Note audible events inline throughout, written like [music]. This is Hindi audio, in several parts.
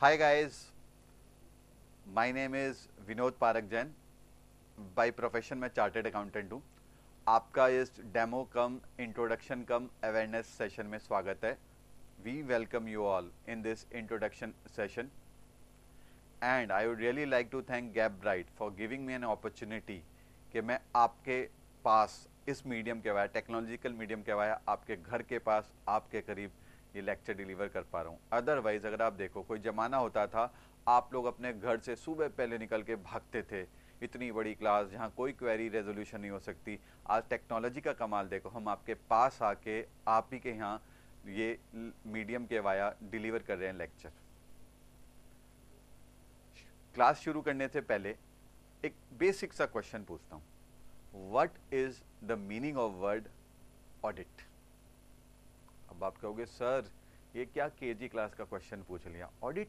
Hi guys, my name is Vinod Parak Jain by profession मैं चार्टेड अकाउंटेंट हूँ। आपका इस demo cum introduction cum awareness session में स्वागत है। We welcome you all in this introduction session and I would really like to thank Gap Bright for giving me an opportunity कि मैं आपके पास इस मीडियम के वाया टेक्नोलॉजिकल मीडियम के वाया आपके घर के पास आपके करीब ये लेक्चर डिलीवर कर पा रहा हूँ। अदरवाइज़ अगर आप देखो, कोई जमाना होता था, आप लोग अपने घर से सुबह पहले निकल के भागते थे। इतनी बड़ी क्लास जहाँ कोई क्वेरी रेजोल्यूशन नहीं हो सकती। आज टेक्नोलॉजी का कमाल देखो, हम आपके पास आके, आप ही के यहाँ ये मीडियम के वाया डिलीवर कर रहे हैं लेक्चर क्लास शुरू करने से पहले एक बेसिक सा क्वेश्चन पूछता हूँ। What is the meaning of word audit अब आप कहोगे सर ये क्या केजी क्लास का क्वेश्चन पूछ लिया। Audit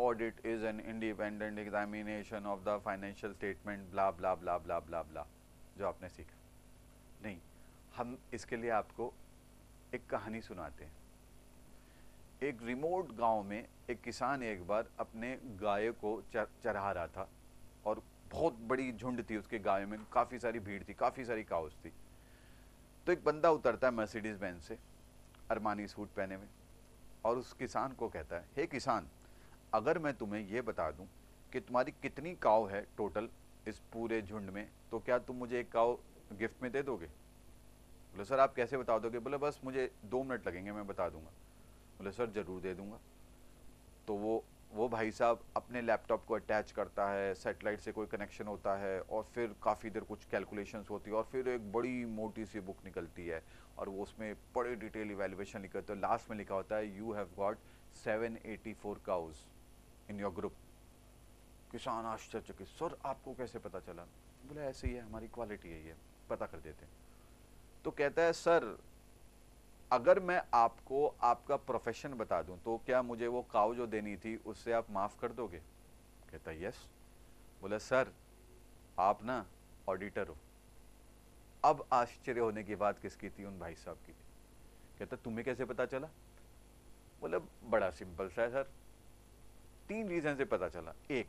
audit is an independent examination of the financial statement blah blah blah blah blah blah जो आपने सीखा। नहीं हम इसके लिए आपको एक कहानी सुनाते हैं। एक रिमोट गाँव में एक किसान एक बार अपने गाय को चर, चरा रहा था और बहुत बड़ी झुंड थी उसके गाय में। काफ़ी सारी भीड़ थी काफ़ी सारी काउस थी। तो एक बंदा उतरता है मर्सिडीज बैन से। अरमानी सूट पहने हुए। और उस किसान को कहता है, हे किसान, अगर मैं तुम्हें ये बता दूँ कि तुम्हारी कितनी काव है टोटल इस पूरे झुंड में तो क्या तुम मुझे एक काव गिफ्ट में दे दोगे? बोले, सर, आप कैसे बता दोगे? बोले, बस, मुझे दो मिनट लगेंगे, मैं बता दूँगा। बोले, सर, ज़रूर दे दूँगा। तो वो वो भाई साहब अपने लैपटॉप को अटैच करता है सेटेलाइट से कोई कनेक्शन होता है और फिर काफ़ी देर कुछ कैलकुलेशंस होती है और फिर एक बड़ी मोटी सी बुक निकलती है और वो उसमें बड़े डिटेल इवेल्युएशन लिखा होता है। लास्ट में लिखा होता है you have got 784 cows in your group किसान आश्चर्यचकित सर आपको कैसे पता चला? बोले, ऐसे ही है, हमारी क्वालिटी है ये पता कर देते हैं। तो कहता है सर अगर मैं आपको आपका प्रोफेशन बता दूँ तो क्या मुझे वो काव जो देनी थी, उससे आप माफ़ कर दोगे? कहता यस बोला सर आप ना ऑडिटर हो। अब आश्चर्य होने की बात किसकी थी? उन भाई साहब की थी। कहता, तुम्हें कैसे पता चला? बोले, बड़ा सिंपल सा है सर तीन रीजन से पता चला। एक,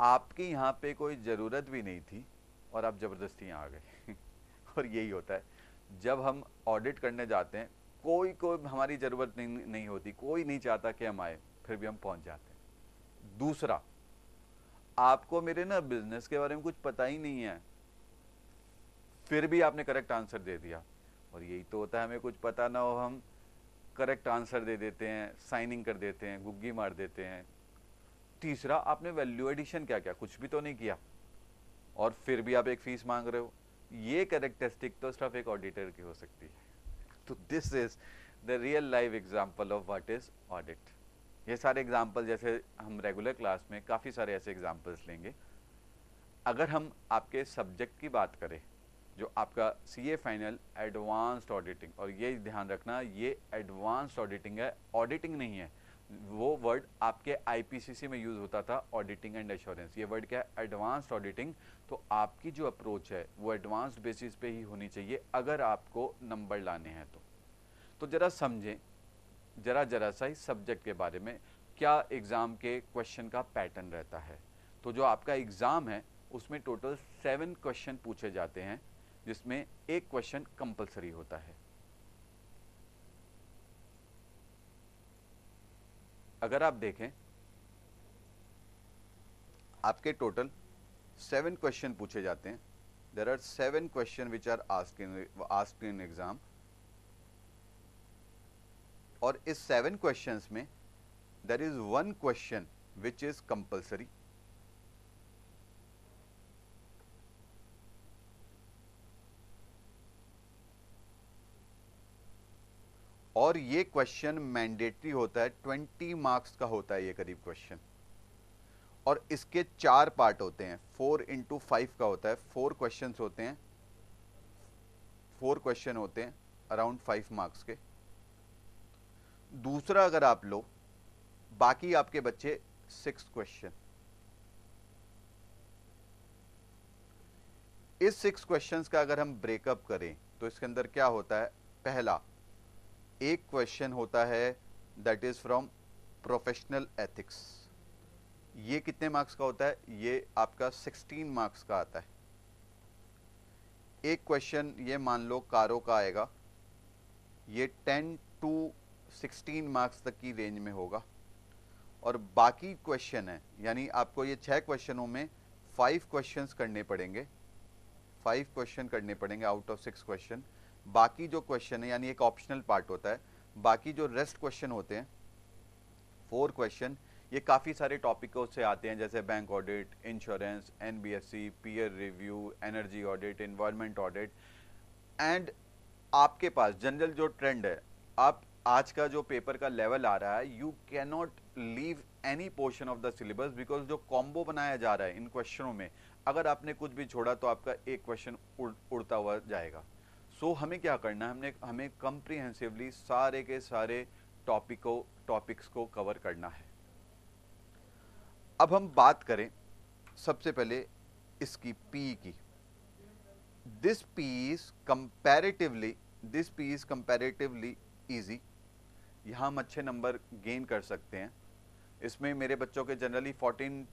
आपके यहाँ पे कोई ज़रूरत भी नहीं थी और आप ज़बरदस्ती यहाँ आ गए। [laughs] और यही होता है। जब हम ऑडिट करने जाते हैं कोई कोई हमारी ज़रूरत नहीं, नहीं होती कोई नहीं चाहता कि हम आए फिर भी हम पहुँच जाते हैं। दूसरा आपको मेरे ना बिज़नेस के बारे में कुछ पता ही नहीं है। फिर भी आपने करेक्ट आंसर दे दिया। और यही तो होता है हमें कुछ पता ना हो हम करेक्ट आंसर दे देते हैं साइनिंग कर देते हैं गुग्गी मार देते हैं। तीसरा आपने वैल्यू एडिशन क्या क्या कुछ भी तो नहीं किया। और फिर भी आप एक फ़ीस मांग रहे हो। ये करेक्टरिस्टिक तो सिर्फ़ एक ऑडिटर की हो सकती है। तो this is the real live example of what is audit ये सारे एग्ज़ाम्पल जैसे हम रेगुलर क्लास में काफ़ी सारे ऐसे एग्जाम्पल्स लेंगे। अगर हम आपके सब्जेक्ट की बात करें, जो आपका C A final advanced auditing और ये ध्यान रखना, ये एडवांस्ड ऑडिटिंग है ऑडिटिंग नहीं है वो वर्ड आपके आईपीसीसी में यूज़ होता था ऑडिटिंग एंड एश्योरेंस ये वर्ड क्या है? एडवांस्ड ऑडिटिंग तो आपकी जो अप्रोच है, वो एडवांस्ड बेसिस पे ही होनी चाहिए अगर आपको नंबर लाने हैं तो। तो ज़रा समझें, ज़रा ज़रा सा ही सब्जेक्ट के बारे में क्या एग्ज़ाम के क्वेश्चन का पैटर्न रहता है। तो जो आपका एग्ज़ाम है, उसमें टोटल सेवन क्वेश्चन पूछे जाते हैं, जिसमें एक क्वेश्चन कंपलसरी होता है। अगर आप देखें, आपके टोटल सेवन क्वेश्चन पूछे जाते हैं। There are seven question which are ask in exam और इस सेवन क्वेश्चंस में there is one question which is compulsory और ये क्वेश्चन मैंडेटरी होता है ट्वेंटी मार्क्स का होता है ये करीब क्वेश्चन और इसके चार पार्ट होते हैं फोर इंटू फाइव का होता है फोर क्वेश्चन होते हैं फोर क्वेश्चन होते हैं अराउंड फाइव मार्क्स के. दूसरा अगर आप लो, बाकी आपके बच्चे सिक्स क्वेश्चन इस सिक्स क्वेश्चंस का अगर हम ब्रेकअप करें तो इसके अंदर क्या होता है? पहला एक क्वेश्चन होता है that is from professional ethics ये कितने मार्क्स का होता है? ये आपका 16 मार्क्स का आता है. एक क्वेश्चन ये मान लो कारो का आएगा. ये 10 टू 16 मार्क्स तक की रेंज में होगा. और बाकी क्वेश्चन है, यानी आपको ये छह क्वेश्चनों में फाइव क्वेश्चंस करने पड़ेंगे. फाइव क्वेश्चन करने पड़ेंगे आउट ऑफ़ सिक्स क्वेश्चन बाकी जो क्वेश्चन है यानी एक ऑप्शनल पार्ट होता है बाकी जो रेस्ट क्वेश्चन होते हैं फोर क्वेश्चन ये काफ़ी सारे टॉपिकों से आते हैं जैसे bank audit insurance NBFC peer review energy audit environment audit and आपके पास जनरल जो ट्रेंड है आप आज का जो पेपर का लेवल आ रहा है you cannot leave any portion of the syllabus because जो कॉम्बो बनाया जा रहा है इन क्वेश्चनों में अगर आपने कुछ भी छोड़ा तो आपका एक क्वेश्चन उड़, उड़ता हुआ जाएगा। सो so, हमें क्या करना है? हमने हमें कंप्रीहेंसिवली सारे के सारे टॉपिकों टॉपिक्स को कवर करना है। अब हम बात करें सबसे पहले इसकी पी की। This P is comparatively this P is comparatively easy यहाँ हम अच्छे नंबर गेन कर सकते हैं। इसमें मेरे बच्चों के जनरली 14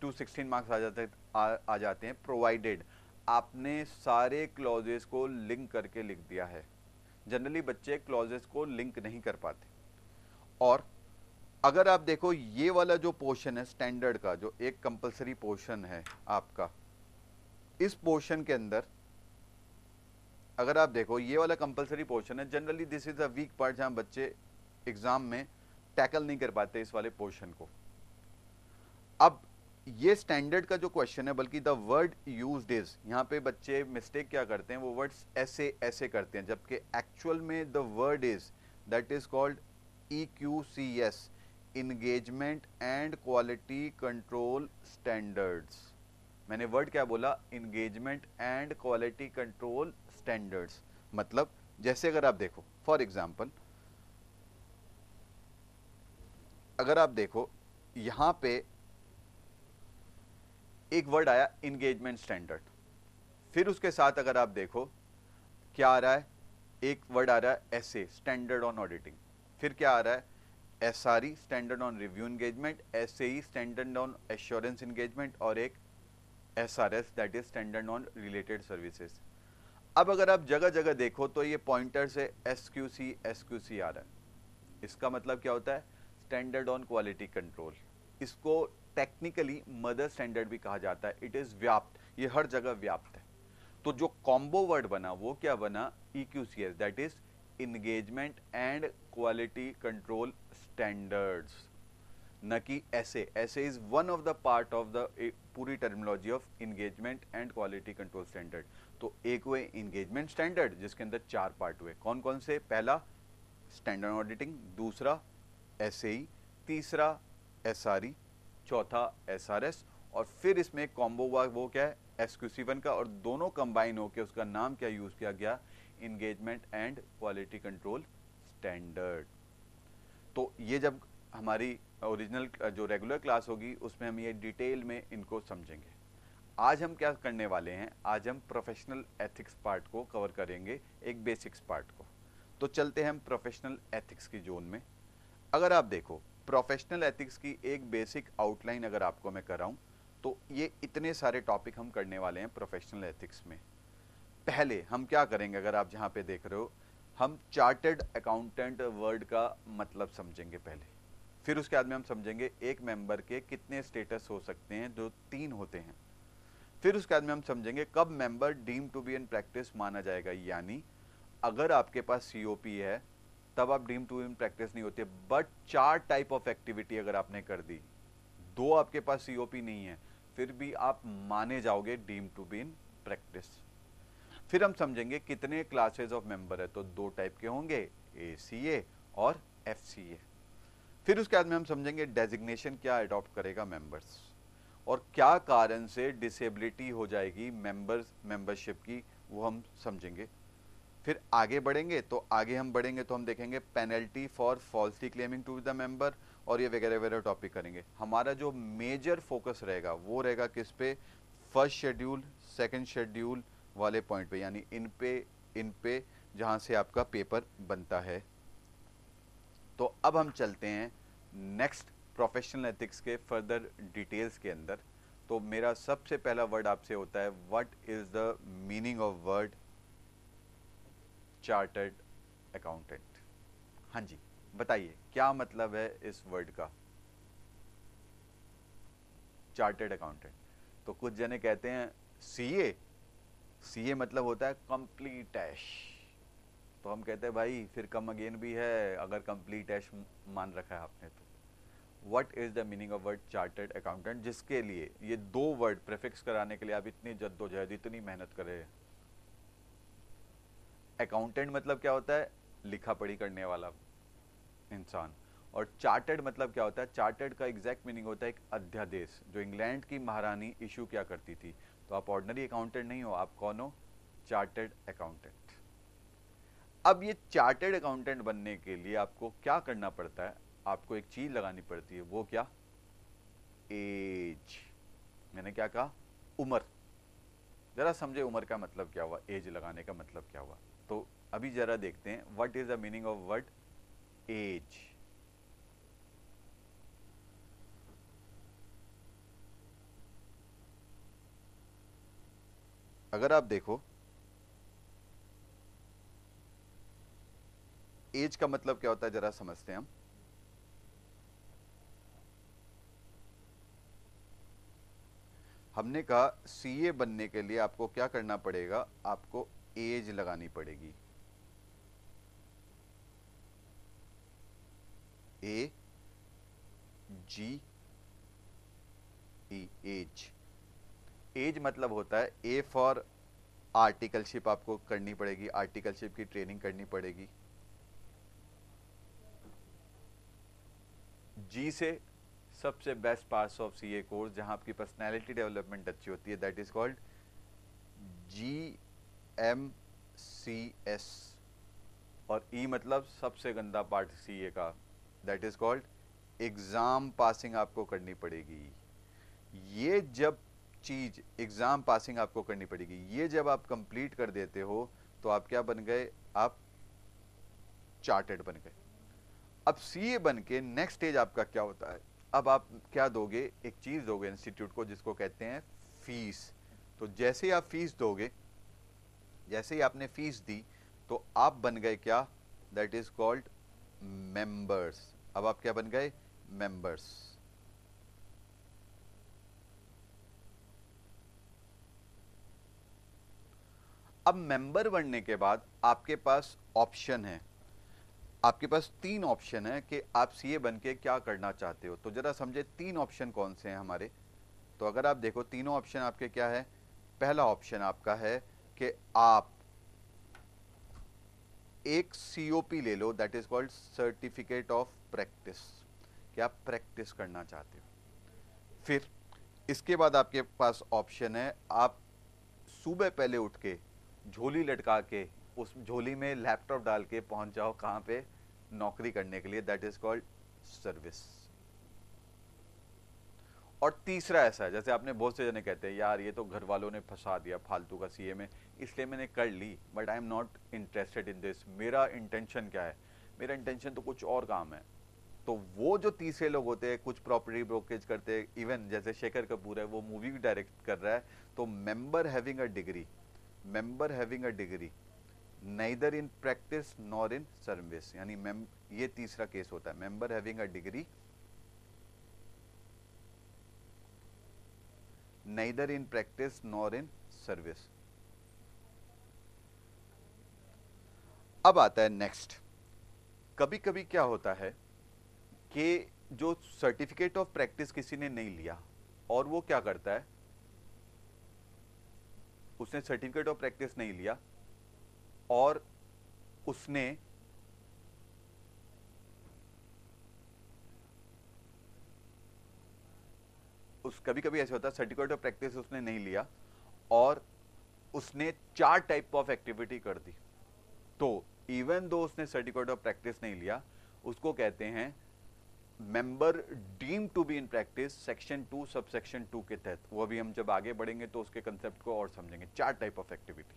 टू 16 मार्क्स आ जाते आ, आ जाते हैं प्रोवाइडेड आपने सारे क्लॉजेस को लिंक करके लिख दिया है। जनरली बच्चे क्लॉजेस को लिंक नहीं कर पाते। और अगर आप देखो, ये वाला जो पोर्शन है स्टैंडर्ड का, जो एक कंपलसरी पोर्शन है आपका, इस पोर्शन के अंदर, अगर आप देखो, ये वाला कंपलसरी पोर्शन है generally this is a weak part जहाँ बच्चे एग्ज़ाम में टैकल नहीं कर पाते इस वाले पोर्शन को। अब ये स्टैंडर्ड का जो क्वेश्चन है, बल्कि द वर्ड यूज़ इज़ यहाँ पे बच्चे मिस्टेक क्या करते हैं? वो वर्ड्स ऐसे ऐसे करते हैं, जबकि एक्चुअल में the word is that is called E Q C S engagement and quality control standards मैंने वर्ड क्या बोला? Engagement and quality control standards मतलब जैसे अगर आप देखो फॉर एग्ज़ाम्पल अगर आप देखो, यहाँ पे एक वर्ड आया इंगेजमेंट स्टैंडर्ड फिर उसके साथ अगर आप देखो, क्या आ रहा है? एक वर्ड आ रहा है S A standard on auditing फिर क्या आ रहा है? S R E standard on review engagement S A standard on assurance engagement और एक S R S that is standard on related services अब अगर आप जगह जगह देखो तो ये पॉइंटर से S Q C S Q C आ रहा है। इसका मतलब क्या होता है? स्टैंडर्ड ऑन क्वालिटी कंट्रोल इसको टेक्निकली मदर स्टैंडर्ड भी कहा जाता है. इट इज़ व्याप्त. ये हर जगह व्याप्त है. तो जो कॉम्बो वर्ड बना, वो क्या बना? E Q C S that is engagement and quality control standards न कि ऐसे ऐसे is one of the part of the पूरी terminology of engagement and quality control standard तो एक हुए इंगेजमेंट स्टैंडर्ड जिसके अंदर चार पार्ट हुए. कौन कौन से? पहला स्टैंडर्ड ऑडिटिंग दूसरा एस तीसरा एस चौथा एसआरएस और फिर इसमें कॉम्बो हुआ वो क्या है? एस का और दोनों कंबाइन होकर उसका नाम क्या यूज़ किया गया? Engagement and quality control standard तो ये जब हमारी ओरिजिनल जो रेगुलर क्लास होगी, उसमें हम ये डिटेल में इनको समझेंगे। आज हम क्या करने वाले हैं? आज हम प्रोफेशनल एथिक्स पार्ट को कवर करेंगे, एक बेसिक्स पार्ट को। तो चलते हैं हम प्रोफेशनल एथिक्स की जोन में। अगर आप देखो प्रोफेशनल एथिक्स की एक बेसिक आउटलाइन अगर आपको मैं कराऊं तो ये इतने सारे टॉपिक हम करने वाले हैं प्रोफेशनल एथिक्स में। पहले हम क्या करेंगे अगर आप जहाँ पे देख रहे हो, हम चार्टर्ड अकाउंटेंट वर्ड का मतलब समझेंगे पहले। फिर उसके बाद में हम समझेंगे एक मेंबर के कितने स्टेटस हो सकते हैं, जो तीन होते हैं। फिर उसके बाद में हम समझेंगे कब member deem to be in practice माना जाएगा, यानी अगर आपके पास सीओपी है तब आप डीम टू इन प्रैक्टिस नहीं होती। बट चार टाइप ऑफ़ एक्टिविटी अगर आपने कर दी, दो आपके पास सीओपी नहीं है, फिर भी आप माने जाओगे deem to be in practice फिर हम समझेंगे कितने क्लासेस ऑफ़ मेंबर है तो दो टाइप के होंगे ए सी ए और एफ़ सी ए फिर उसके बाद में हम समझेंगे डेजिग्नेशन क्या अडॉप्ट करेगा मेंबर्स और क्या कारण से डिसेबिलिटी हो जाएगी मेंबर्स मेंबरशिप की, वो हम समझेंगे। फिर आगे बढ़ेंगे तो आगे हम बढ़ेंगे तो हम देखेंगे penalty for falsely claiming to the member और ये वगैरह वगैरह टॉपिक करेंगे। हमारा जो मेजर फोकस रहेगा, वो रहेगा किस पे? फ़र्स्ट शेड्यूल सेकंड शेड्यूल वाले पॉइंट पे, यानी इन पे इन पे जहाँ से आपका पेपर बनता है। तो अब हम चलते हैं नेक्स्ट प्रोफेशनल एथिक्स के फर्दर डिटेल्स के अंदर। तो मेरा सबसे पहला वर्ड आपसे होता है what is the meaning of word chartered accountant हाँ जी, बताइए, क्या मतलब है इस वर्ड का? चार्टर्ड अकाउंटेंट तो कुछ जने कहते हैं सीए सीए मतलब होता है कंप्लीट ऐश तो हम कहते हैं, भाई, फिर कम अगेन भी है, अगर कंप्लीट ऐश मान रखा है आपने तो. What is the meaning of word chartered accountant जिसके लिए ये दो वर्ड प्रेफिक्स कराने के लिए आप इतनी जद्दोजहद, इतनी मेहनत कर। अकाउंटेंट मतलब क्या होता है? लिखा पढ़ी करने वाला इंसान। और चार्टर्ड मतलब क्या होता है? चार्टर्ड का एग्जैक्ट मीनिंग होता है एक अध्यादेश, जो इंग्लैंड की महारानी इशू क्या करती थी? तो आप ऑर्डनरी अकाउंटेंट नहीं हो, आप कौन हो? चार्टर्ड अकाउंटेंट अब ये चार्टर्ड अकाउंटेंट बनने के लिए आपको क्या करना पड़ता है? आपको एक चीज़ लगानी पड़ती है, वो क्या? एज मैंने क्या कहा? उम्र. जरा समझे उम्र का मतलब क्या हुआ? एज लगाने का मतलब क्या हुआ? तो अभी जरा देखते हैं what is the meaning of word as अगर आप देखो एज का मतलब क्या होता है जरा समझते हैं हम। हमने कहा सीए बनने के लिए आपको क्या करना पड़ेगा? आपको एज लगानी पड़ेगी। ए जी ई एज एज मतलब होता है ए फॉर आर्टिकलशिप आपको करनी पड़ेगी आर्टिकलशिप की ट्रेनिंग करनी पड़ेगी। जी से सबसे best parts of C A course जहाँ आपकी पर्सनैलिटी डेवलपमेंट अच्छी होती है that is called G M C S और ई e मतलब सबसे गंदा पार्ट सी ए का. That is called exam passing आपको करनी पड़ेगी. ये जब चीज़ एग्ज़ाम पासिंग आपको करनी पड़ेगी, ये जब आप कंप्लीट कर देते हो तो आप क्या बन गए? आप चार्टेड बन गए. अब सी ए बन के नेक्स्ट स्टेज आपका क्या होता है? अब आप क्या दोगे? एक चीज़ दोगे इंस्टीट्यूट को जिसको कहते हैं फ़ीस तो जैसे आप फ़ीस दोगे जैसे ही आपने फ़ीस दी तो आप बन गए क्या? दैट इज़ कॉल्ड मेंबर्स अब आप क्या बन गए? मेंबर्स अब मेंबर बनने के बाद आपके पास ऑप्शन है। आपके पास तीन ऑप्शन है कि आप सीए बन के क्या करना चाहते हो। तो जरा समझे तीन ऑप्शन कौन से हैं हमारे। तो अगर आप देखो, तीनों ऑप्शन आपके क्या है? पहला ऑप्शन आपका है कि आप एक सीओपी ले लो that is called certificate of practice कि आप प्रैक्टिस करना चाहते हो। फिर इसके बाद आपके पास ऑप्शन है, आप सुबह पहले उठ के झोली लटका के उस झोली में लैपटॉप डाल के पहुँच जाओ कहाँ पे? नौकरी करने के लिए दैट इज़ कॉल्ड सर्विस और तीसरा ऐसा है, जैसे आपने बहुत से जने कहते हैं, यार, ये तो घर वालों ने फंसा दिया फालतू का सीए में इसलिए मैंने कर ली but I am not interested in this मेरा इंटेंशन क्या है? मेरा इंटेंशन तो कुछ और काम है। तो वो जो तीसरे लोग होते हैं, कुछ प्रॉपर्टी ब्रोकेज करते हैं इवन जैसे शेखर कपूर है, वो मूवी भी डायरेक्ट कर रहा है तो member having a degree member having a degree neither in practice nor in service यानी ये तीसरा केस होता है member having a degree neither in practice nor in service अब आता है नेक्स्ट कभी कभी क्या होता है कि जो सर्टिफिकेट ऑफ़ प्रैक्टिस किसी ने नहीं लिया, और वो क्या करता है? उसने सर्टिफिकेट ऑफ़ प्रैक्टिस नहीं लिया, और उसने उस कभी कभी ऐसे होता है सर्टिफिकेट ऑफ़ प्रैक्टिस उसने नहीं लिया, और उसने चार टाइप ऑफ़ एक्टिविटी कर दी। तो इवन दो उसने सर्टिफिकेट ऑफ़ प्रैक्टिस नहीं लिया, उसको कहते हैं member deem to be in practice section two sub section two के तहत। वो अभी हम जब आगे बढ़ेंगे तो उसके कंसेप्ट को और समझेंगे। चार टाइप ऑफ़ एक्टिविटी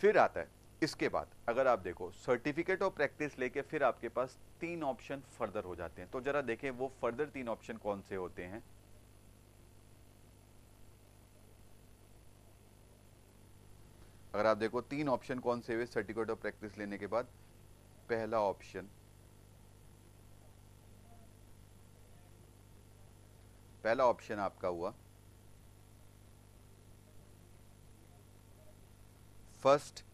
फिर आता है, इसके बाद अगर आप देखो सर्टिफिकेट ऑफ़ प्रैक्टिस लेके फिर आपके पास तीन ऑप्शन फर्दर हो जाते हैं। तो जरा देखें वो फर्दर तीन ऑप्शन कौन से होते हैं। अगर आप देखो, तीन ऑप्शन कौन से हुए? सर्टिफिकेट ऑफ़ प्रैक्टिस लेने के बाद। पहला ऑप्शन पहला ऑप्शन आपका हुआ। फ़र्स्ट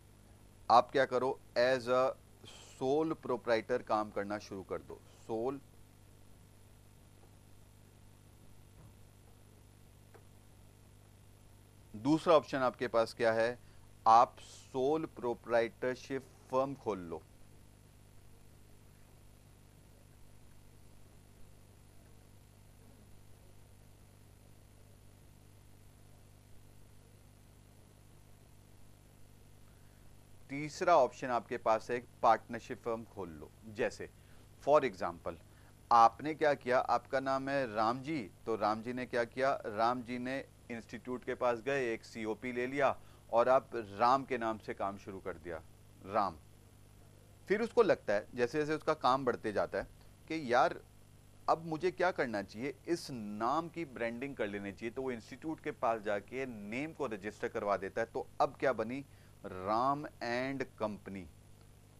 आप क्या करो? एज अ सोल प्रोप्राइटर काम करना शुरू कर दो। सोल दूसरा ऑप्शन आपके पास क्या है? आप सोल प्रोपराइटरशिप फर्म खोल लो। तीसरा ऑप्शन आपके पास है पार्टनरशिप फर्म खोल लो। जैसे फॉर एग्ज़ाम्पल आपने क्या किया? आपका नाम है राम जी तो राम जी ने क्या किया? राम जी ने इंस्टीट्यूट के पास गए, एक सीओपी ले लिया और आप राम के नाम से काम शुरू कर दिया, राम। फिर उसको लगता है, जैसे जैसे उसका काम बढ़ते जाता है, कि यार, अब मुझे क्या करना चाहिए? इस नाम की ब्रांडिंग कर लेनी चाहिए। तो वो इंस्टीट्यूट के पास जाके नेम को रजिस्टर करवा देता है। तो अब क्या बनी? राम एंड कंपनी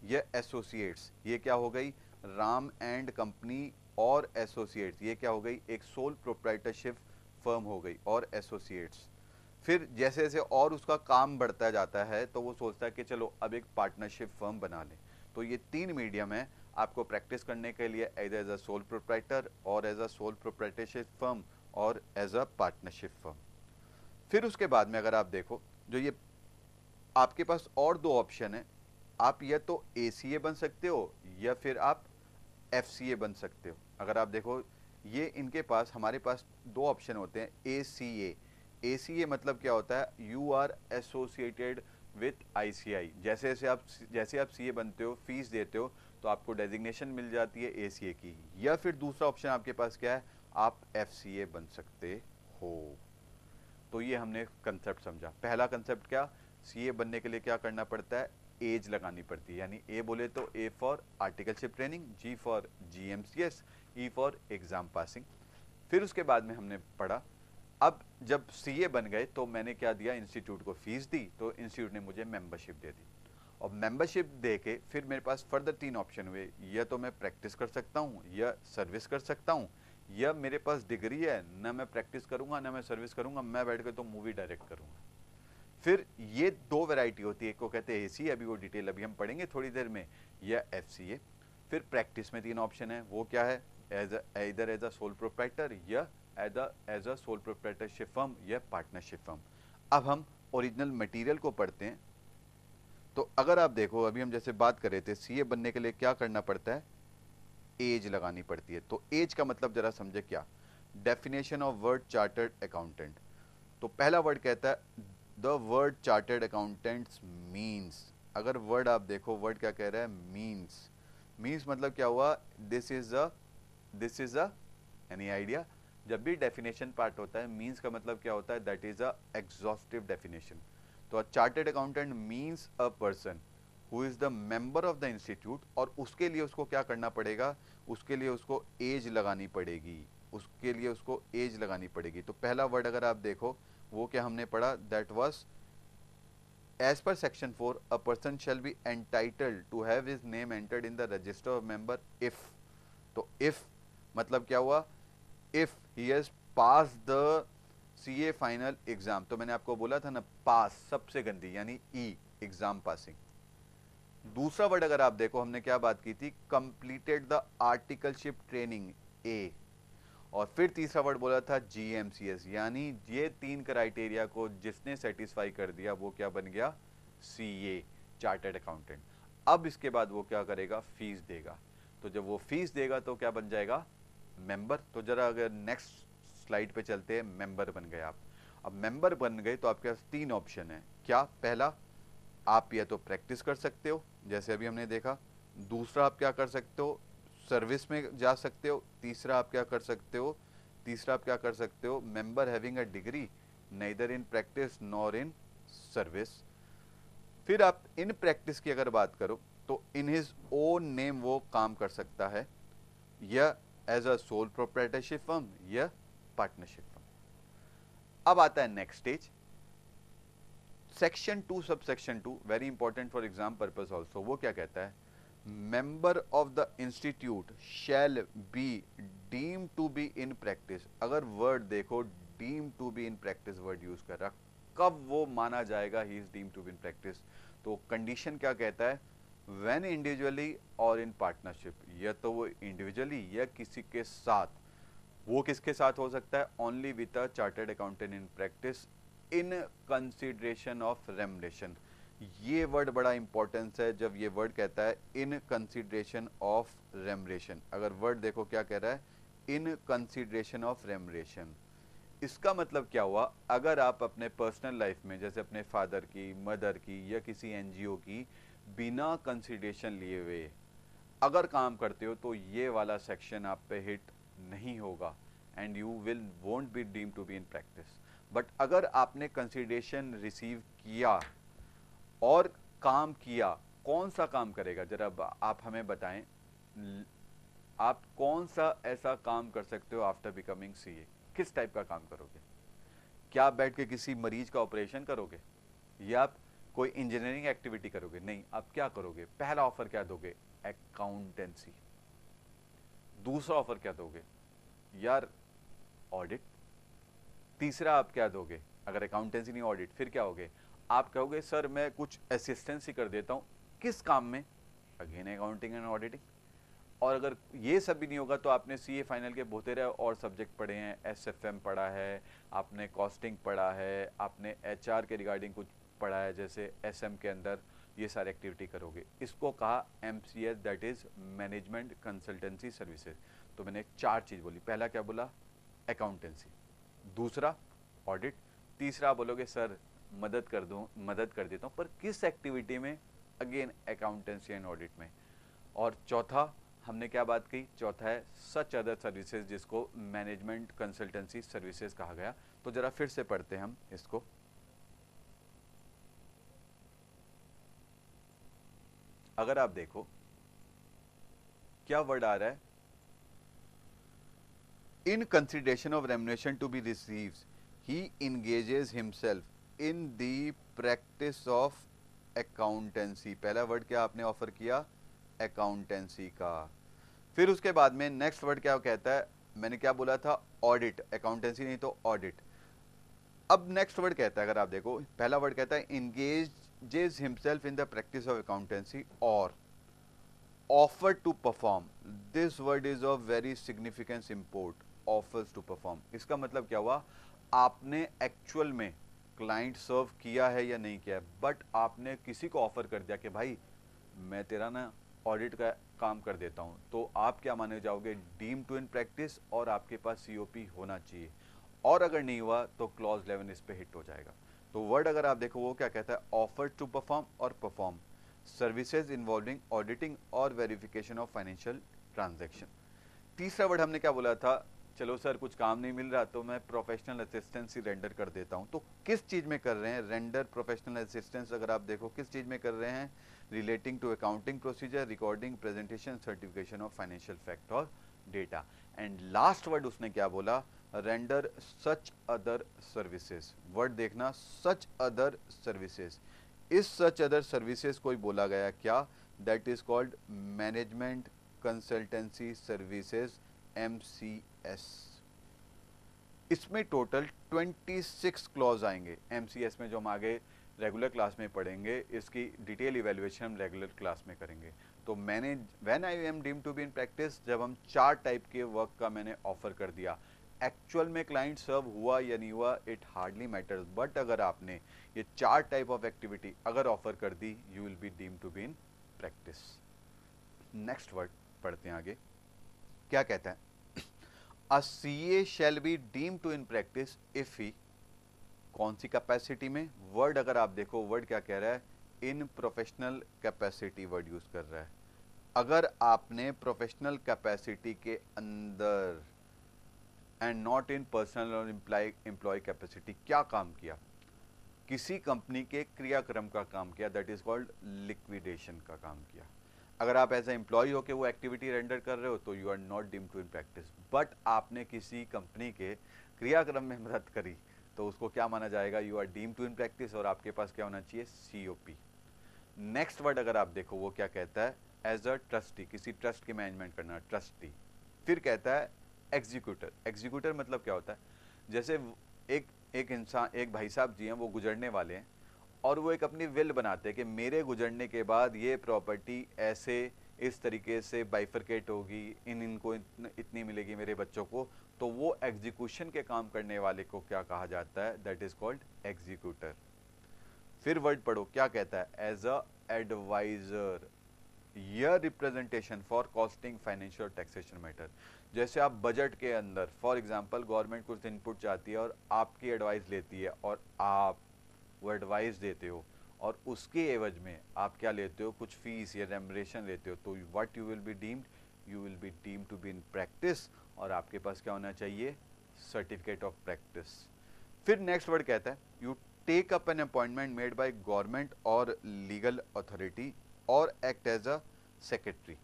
ये एसोसिएट्स ये क्या हो गई? राम एंड कंपनी और एसोसिएट्स ये क्या हो गई? एक सोल प्रोप्राइटरशिप फर्म हो गई और एसोसिएट्स फिर जैसे जैसे और उसका काम बढ़ता जाता है तो वो सोचता है कि चलो, अब एक पार्टनरशिप फर्म बना लें। तो ये तीन मीडियम है आपको प्रैक्टिस करने के लिए as as a sole proprietor और as a sole proprietorship firm और एज अ पार्टनरशिप फर्म फिर उसके बाद में अगर आप देखो, जो ये आपके पास और दो ऑप्शन है, आप या तो एसीए बन सकते हो या फिर आप एफसीए बन सकते हो। अगर आप देखो, ये इनके पास, हमारे पास दो ऑप्शन होते हैं ए ए सी ए मतलब क्या होता है? You are associated with ICI जैसे जैसे आप जैसे आप सी ए बनते हो फ़ीस देते हो तो आपको डेजिग्नेशन मिल जाती है ए सी ए की या फिर दूसरा ऑप्शन आपके पास क्या है? आप एफ़ सी ए बन सकते हो। तो ये हमने कंसेप्ट समझा। पहला कंसेप्ट क्या? सीए बनने के लिए क्या करना पड़ता है? एज लगानी पड़ती है। यानी ए बोले तो A for articleship training G for G M C S E for exam passing फिर उसके बाद में हमने पढ़ा अब जब सीए बन गए तो मैंने क्या दिया? इंस्टीट्यूट को फ़ीस दी तो इंस्टीट्यूट ने मुझे मेंबरशिप दे दी। और मेंबरशिप दे के फिर मेरे पास फर्दर तीन ऑप्शन हुए। या तो मैं प्रैक्टिस कर सकता हूँ, या सर्विस कर सकता हूँ, या मेरे पास डिग्री है, ना मैं प्रैक्टिस करूँगा, ना मैं सर्विस करूँगा, मैं बैठ के तो मूवी डायरेक्ट करूँगा। फिर ये दो वैरायटी होती है। एक को कहते हैं एसी अभी वो डिटेल अभी हम पढ़ेंगे थोड़ी देर में, या एफ़ फिर प्रैक्टिस में तीन ऑप्शन है। वो क्या है? एज इधर एज अ सोल प्रोप्राइटर या as a sole proprietorship firm या पार्टनरशिप फर्म अब हम ओरिजिनल मटेरियल को पढ़ते हैं। तो अगर आप देखो, अभी हम जैसे बात कर रहे थे सीए बनने के लिए क्या करना पड़ता है? एज लगानी पड़ती है। तो एज का मतलब जरा समझे क्या? Definition of word chartered accountant तो पहला वर्ड कहता है the word chartered accountants means अगर वर्ड आप देखो वर्ड क्या कह रहा है? मीन्स मीन्स मतलब क्या हुआ? This is a this is a any idea जब भी डेफिनेशन पार्ट होता है मीन्स का मतलब क्या होता है? That is a exhaustive definition तो chartered accountant means a person who is the member of the institute और उसके लिए उसको क्या करना पड़ेगा? उसके लिए उसको एज लगानी पड़ेगी। उसके लिए उसको एज लगानी पड़ेगी। तो पहला वर्ड अगर आप देखो, वो क्या हमने पढ़ा? That was as per section four a person shall be entitled to have his name entered in the register of member if तो इफ़ मतलब क्या हुआ? If he has pass the C A final exam तो मैंने आपको बोला था ना पास सबसे गंदी, यानी ई एग्ज़ाम पासिंग दूसरा वर्ड अगर आप देखो, हमने क्या बात की थी? Completed the articleship training A और फिर तीसरा वर्ड बोला था जीएमसीएस यानी ये तीन क्राइटेरिया को जिसने सेटिस्फाई कर दिया, वो क्या बन गया? सीए चार्टर्ड अकाउंटेंट अब इसके बाद वो क्या करेगा? फ़ीस देगा. तो जब वो फ़ीस देगा तो क्या बन जाएगा? मेंबर तो जरा अगर नेक्स्ट स्लाइड पे चलते हैं मेंबर बन गए आप। अब मेंबर बन गए तो आपके पास तीन ऑप्शन है। क्या? पहला, आप या तो प्रैक्टिस कर सकते हो, जैसे अभी हमने देखा। दूसरा, आप क्या कर सकते हो? सर्विस में जा सकते हो। तीसरा, आप क्या कर सकते हो? तीसरा, आप क्या कर सकते हो? Member having a degree neither in practice nor in service फिर आप इन प्रैक्टिस की अगर बात करो तो इन हिज ओन नेम वो काम कर सकता है। या as a sole proprietorship firm या पार्टनरशिप फर्म अब आता है next stage section two sub section two very important for exam purpose also वो क्या कहता है? Member of the institute shall be deem to be in practice अगर वर्ड देखो deem to be in practice word use कर रहा, कब वो माना जाएगा he is deem to be in practice तो कंडीशन क्या कहता है? वेन इंडिविजुअली और इन पार्टनरशिप या तो वो इंडिविजुअली या किसी के साथ, वो किसके साथ हो सकता है? Only with a chartered accountant in practice in consideration of remuneration ये वर्ड बड़ा इंपॉर्टेंस है जब ये वर्ड कहता है इन कंसिडरेशन ऑफ़ रेमरेशन अगर वर्ड देखो क्या कह रहा है? इन कंसिडरेशन ऑफ़ रेमरेशन इसका मतलब क्या हुआ? अगर आप अपने पर्सनल लाइफ में, जैसे अपने फादर की मदर की, या किसी एनजीओ की बिना कंसिडरेशन लिए हुए अगर काम करते हो तो ये वाला सेक्शन आप पे हिट नहीं होगा and you will won't be deem to be in practice but अगर आपने कंसिडरेशन रिसीव किया और काम किया, कौन सा काम करेगा? जरा आप हमें बताएँ आप कौन सा ऐसा काम कर सकते हो आफ्टर बिकमिंग सीए किस टाइप का काम करोगे? क्या आप बैठ के किसी मरीज़ का ऑपरेशन करोगे? या आप कोई इंजीनियरिंग एक्टिविटी करोगे? नहीं आप क्या करोगे? पहला ऑफ़र क्या दोगे? अकाउंटेंसी दूसरा ऑफ़र क्या दोगे? यार ऑडिट तीसरा आप क्या दोगे? अगर अकाउंटेंसी नहीं ऑडिट फिर क्या होगे? आप कहोगे, सर, मैं कुछ असिस्टेंस कर देता हूँ। किस काम में? अगेन अकाउंटिंग एंड ऑडिटिंग और अगर ये सब भी नहीं होगा तो आपने सी ए फाइनल के बहुत रहे और सब्जेक्ट पढ़े हैं। एस एफ़ एम पढ़ा है, आपने कॉस्टिंग पढ़ा है, आपने एच आर के रिगार्डिंग कुछ पढ़ा है, जैसे एस एम के अंदर ये सारी एक्टिविटी करोगे। इसको कहा M C S that is management consultancy services तो मैंने चार चीज़ बोली। पहला क्या बोला? अकाउंटेंसी दूसरा ऑडिट तीसरा बोलोगे, सर, मदद कर दूँ, मदद कर देता हूँ। पर किस एक्टिविटी में? अगेन अकाउंटेंसी एंड ऑडिट में। और चौथा, हमने क्या बात की? चौथा है सच अदर सर्विसेज़ जिसको मैनेजमेंट कंसल्टेंसी सर्विसेज़ कहा गया। तो जरा फिर से पढ़ते हैं हम इसको। अगर आप देखो, क्या वर्ड आ रहा है? In consideration of remuneration to be receives he engages himself in the practice of accountancy. पहला वर्ड क्या आपने ऑफ़र किया? अकाउंटेंसी का। फिर उसके बाद में नेक्स्ट वर्ड क्या कहता है? मैंने क्या बोला था? ऑडिट अकाउंटेंसी नहीं तो ऑडिट अब नेक्स्ट वर्ड कहता है, अगर आप देखो, पहला वर्ड कहता है engages himself in the practice of accountancy और offer to perform this word is of very significance import offers to perform इसका मतलब क्या हुआ? आपने एक्चुअल में क्लाइंट सर्व किया है या नहीं किया है? बट आपने किसी को ऑफ़र कर दिया कि भाई, मैं तेरा ना ऑडिट का काम कर देता हूँ। तो आप क्या माने जाओगे? डीम टू इन प्रैक्टिस और आपके पास सीओपी होना चाहिए। और अगर नहीं हुआ तो क्लॉज इलेवन इस पे हिट हो जाएगा। तो वर्ड अगर आप देखो, वो क्या कहता है? ऑफ़र टू परफॉर्म और परफॉर्म सर्विसेज़ इन्वॉल्विंग ऑडिटिंग और वेरिफिकेशन ऑफ़ फाइनेंशियल ट्रांजेक्शन तीसरा वर्ड हमने क्या बोला था? चलो सर कुछ काम नहीं मिल रहा तो मैं प्रोफेशनल असिस्टेंस ही रेंडर कर देता हूँ। तो किस चीज़ में कर रहे हैं? रेंडर प्रोफेशनल असिस्टेंस अगर आप देखो, किस चीज़ में कर रहे हैं? Relating to accounting procedure recording presentation certification of financial fact और डेटा एंड लास्ट वर्ड उसने क्या बोला? Render such other services word देखना सच अदर सर्विसेज़ इस सच अदर सर्विसेज़ को ही बोला गया क्या? That is called management consultancy services M इसमें टोटल 26 क्लॉज आएँगे। एम सी एस में जो हम आगे रेगुलर क्लास में पढ़ेंगे, इसकी डिटेल इवेल्युएशन हम रेगुलर क्लास में करेंगे। तो मैंने when I am deem to be in practice जब हम चार टाइप के वर्क का मैंने ऑफ़र कर दिया एक्चुअल में क्लाइंट सर्व हुआ या नहीं हुआ इट हार्डली मैटर्स बट अगर आपने ये चार टाइप ऑफ़ एक्टिविटी अगर ऑफ़र कर दी you will be deem to be in practice next word पढ़ते हैं आगे। क्या कहता है? A C A shall be deem to in practice if he कौन सी कैपेसिटी में? वर्ड अगर आप देखो वर्ड क्या कह रहा है? In professional capacity word use कर रहा है। अगर आपने प्रोफेशनल कैपेसिटी के अंदर एंड नॉट इन पर्सनल और एम्प्लॉय एम्प्लॉय कैपेसिटी क्या काम किया? किसी कंपनी के क्रियाक्रम का काम किया दैट इज़ कॉल्ड लिक्विडेशन का काम किया। अगर आप एज ए एम्प्लॉय हो के वो एक्टिविटी रेंडर कर रहे हो तो you are not deem to in practice but आपने किसी कंपनी के क्रियाक्रम में मदद करी तो उसको क्या माना जाएगा? You are deem to in practice और आपके पास क्या होना चाहिए? C O P next word अगर आप देखो, वो क्या कहता है? एज अ ट्रस्टी किसी ट्रस्ट की मैनेजमेंट करना ट्रस्टी फिर कहता है एग्जीक्यूटर एग्जीक्यूटर मतलब क्या होता है? जैसे एक एक इंसान, एक भाई साहब जी हैं, वो गुजरने वाले हैं और वो एक अपनी विल बनाते हैं कि मेरे गुजरने के बाद ये प्रॉपर्टी ऐसे, इस तरीके से बाइफरकेट होगी, इन, इनको इतनी मिलेगी मेरे बच्चों को। तो वो एग्जीक्यूशन के काम करने वाले को क्या कहा जाता है? दैट इज़ कॉल्ड एग्जीक्यूटर फिर वर्ड पढ़ो, क्या कहता है? As a adviser or representation for costing financial taxation matter जैसे आप बजट के अंदर फॉर एग्जांपल गवर्नमेंट कुछ इनपुट चाहती है और आपकी एडवाइस लेती है और आप वो एडवाइस देते हो और उसके एवज में आप क्या लेते हो? कुछ फ़ीस या रेमरेशन लेते हो। तो what you will be deemed you will be deem to be in practice और आपके पास क्या होना चाहिए? सर्टिफिकेट ऑफ़ प्रैक्टिस फिर नेक्स्ट वर्ड कहता है you take up an appointment made by government और लीगल अथॉरिटी और एक्ट एज अ सेक्रेटरी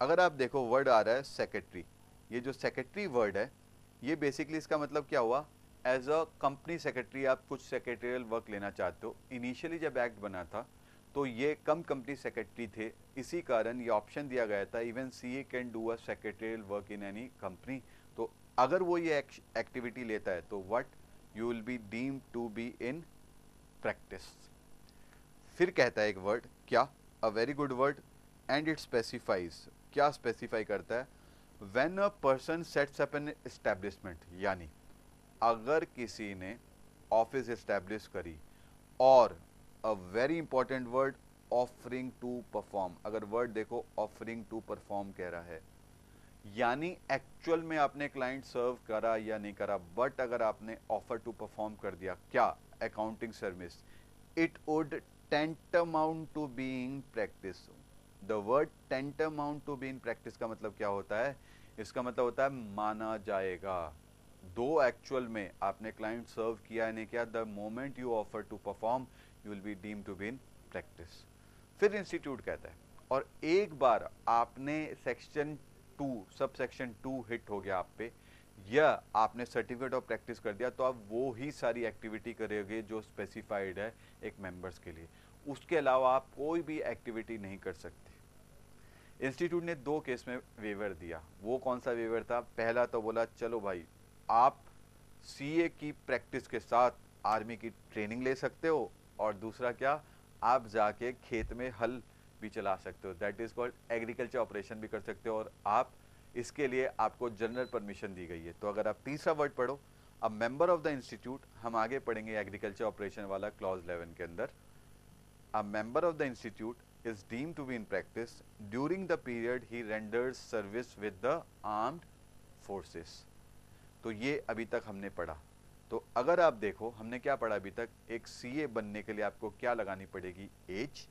अगर आप देखो वर्ड आ रहा है सेक्रेटरी ये जो सेक्रेटरी वर्ड है, ये बेसिकली इसका मतलब क्या हुआ? एज अ कंपनी सेक्रेटरी आप कुछ सेक्रेटरियल वर्क लेना चाहते हो। इनिशियली जब एक्ट बना था तो ये कम कंपनी सेक्रेटरी थे। इसी कारण ये ऑप्शन दिया गया था even C A can do a secretarial work in any company तो अगर वो ये एक्टिविटी लेता है तो what you will be deem to be in practice फिर कहता है एक वर्ड क्या? A very good word and it specifies क्या स्पेसिफाई करता है? When a person sets up an establishment यानी अगर किसी ने ऑफ़िस एस्टेब्लिश करी और a very important word offering to perform अगर वर्ड देखो ऑफरिंग टू परफॉर्म कह रहा है। यानी एक्चुअल में आपने क्लाइंट सर्व करा या नहीं करा बट अगर आपने ऑफ़र टू परफॉर्म कर दिया, क्या? Accounting service it would tantamount to being practice the word tantamount to be in practice का मतलब क्या होता है? इसका मतलब होता है माना जाएगा। दो एक्चुअल में आपने क्लाइंट सर्व किया नहीं किया? The moment you offer to perform you will be deem to be in practice फिर इंस्टीट्यूट कहता है। और एक बार आपने section two sub section two hit हो गया आप पे या आपने सर्टिफिकेट ऑफ़ प्रैक्टिस कर दिया तो आप वो ही सारी एक्टिविटी करोगे जो स्पेसिफाइड है एक मेंबर्स के लिए। उसके अलावा आप कोई भी एक्टिविटी नहीं कर सकते। इंस्टीट्यूट ने दो केस में वेवर दिया। वो कौन सा वेवर था? पहला तो बोला, चलो भाई, आप सीए की प्रैक्टिस के साथ आर्मी की ट्रेनिंग ले सकते हो, और दूसरा क्या? आप जाके खेत में हल भी चला सकते हो। That is called agriculture operation भी कर सकते हो, और आप इसके लिए आपको जनरल परमिशन दी गई है। तो अगर आप तीसरा वर्ड पढ़ो अब मेंबर ऑफ़ द इंस्टीट्यूट हम आगे पढ़ेंगे एग्रीकल्चर ऑपरेशन वाला क्लॉज 11 के अंदर। A member of the institute is deemed to be in practice during the period he renders service with the armed forces. तो ये अभी तक हमने पढ़ा। तो अगर आप देखो, हमने क्या पढ़ा अभी तक? एक सीए बनने के लिए आपको क्या लगानी पड़ेगी? एज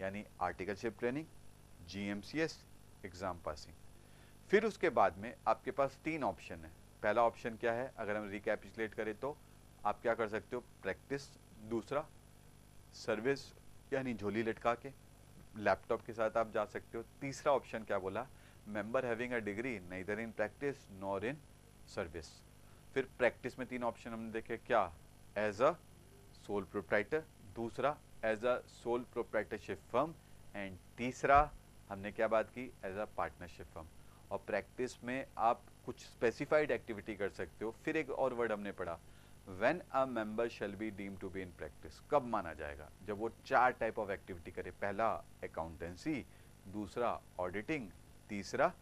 यानी articleship training GMCS exam passing फिर उसके बाद में आपके पास तीन ऑप्शन है। पहला ऑप्शन क्या है? अगर हम रिकैपिचुलेट करें तो आप क्या कर सकते हो? प्रैक्टिस दूसरा सर्विस यानी झोली लटका के लैपटॉप के साथ आप जा सकते हो। तीसरा ऑप्शन क्या बोला? Member having a degree neither in practice nor in service फिर प्रैक्टिस में तीन ऑप्शन हमने देखे। क्या? एज अ सोल प्रोप्राइटर दूसरा as a sole proprietorship firm and तीसरा, हमने क्या बात की? एज अ पार्टनरशिप फर्म और प्रैक्टिस में आप कुछ स्पेसिफाइड एक्टिविटी कर सकते हो। फिर एक और वर्ड हमने पढ़ा। When a member shall be deem to be in practice कब माना जाएगा? जब वो चार टाइप ऑफ़ एक्टिविटी करे, पहला अकाउंटेंसी दूसरा ऑडिटिंग तीसरा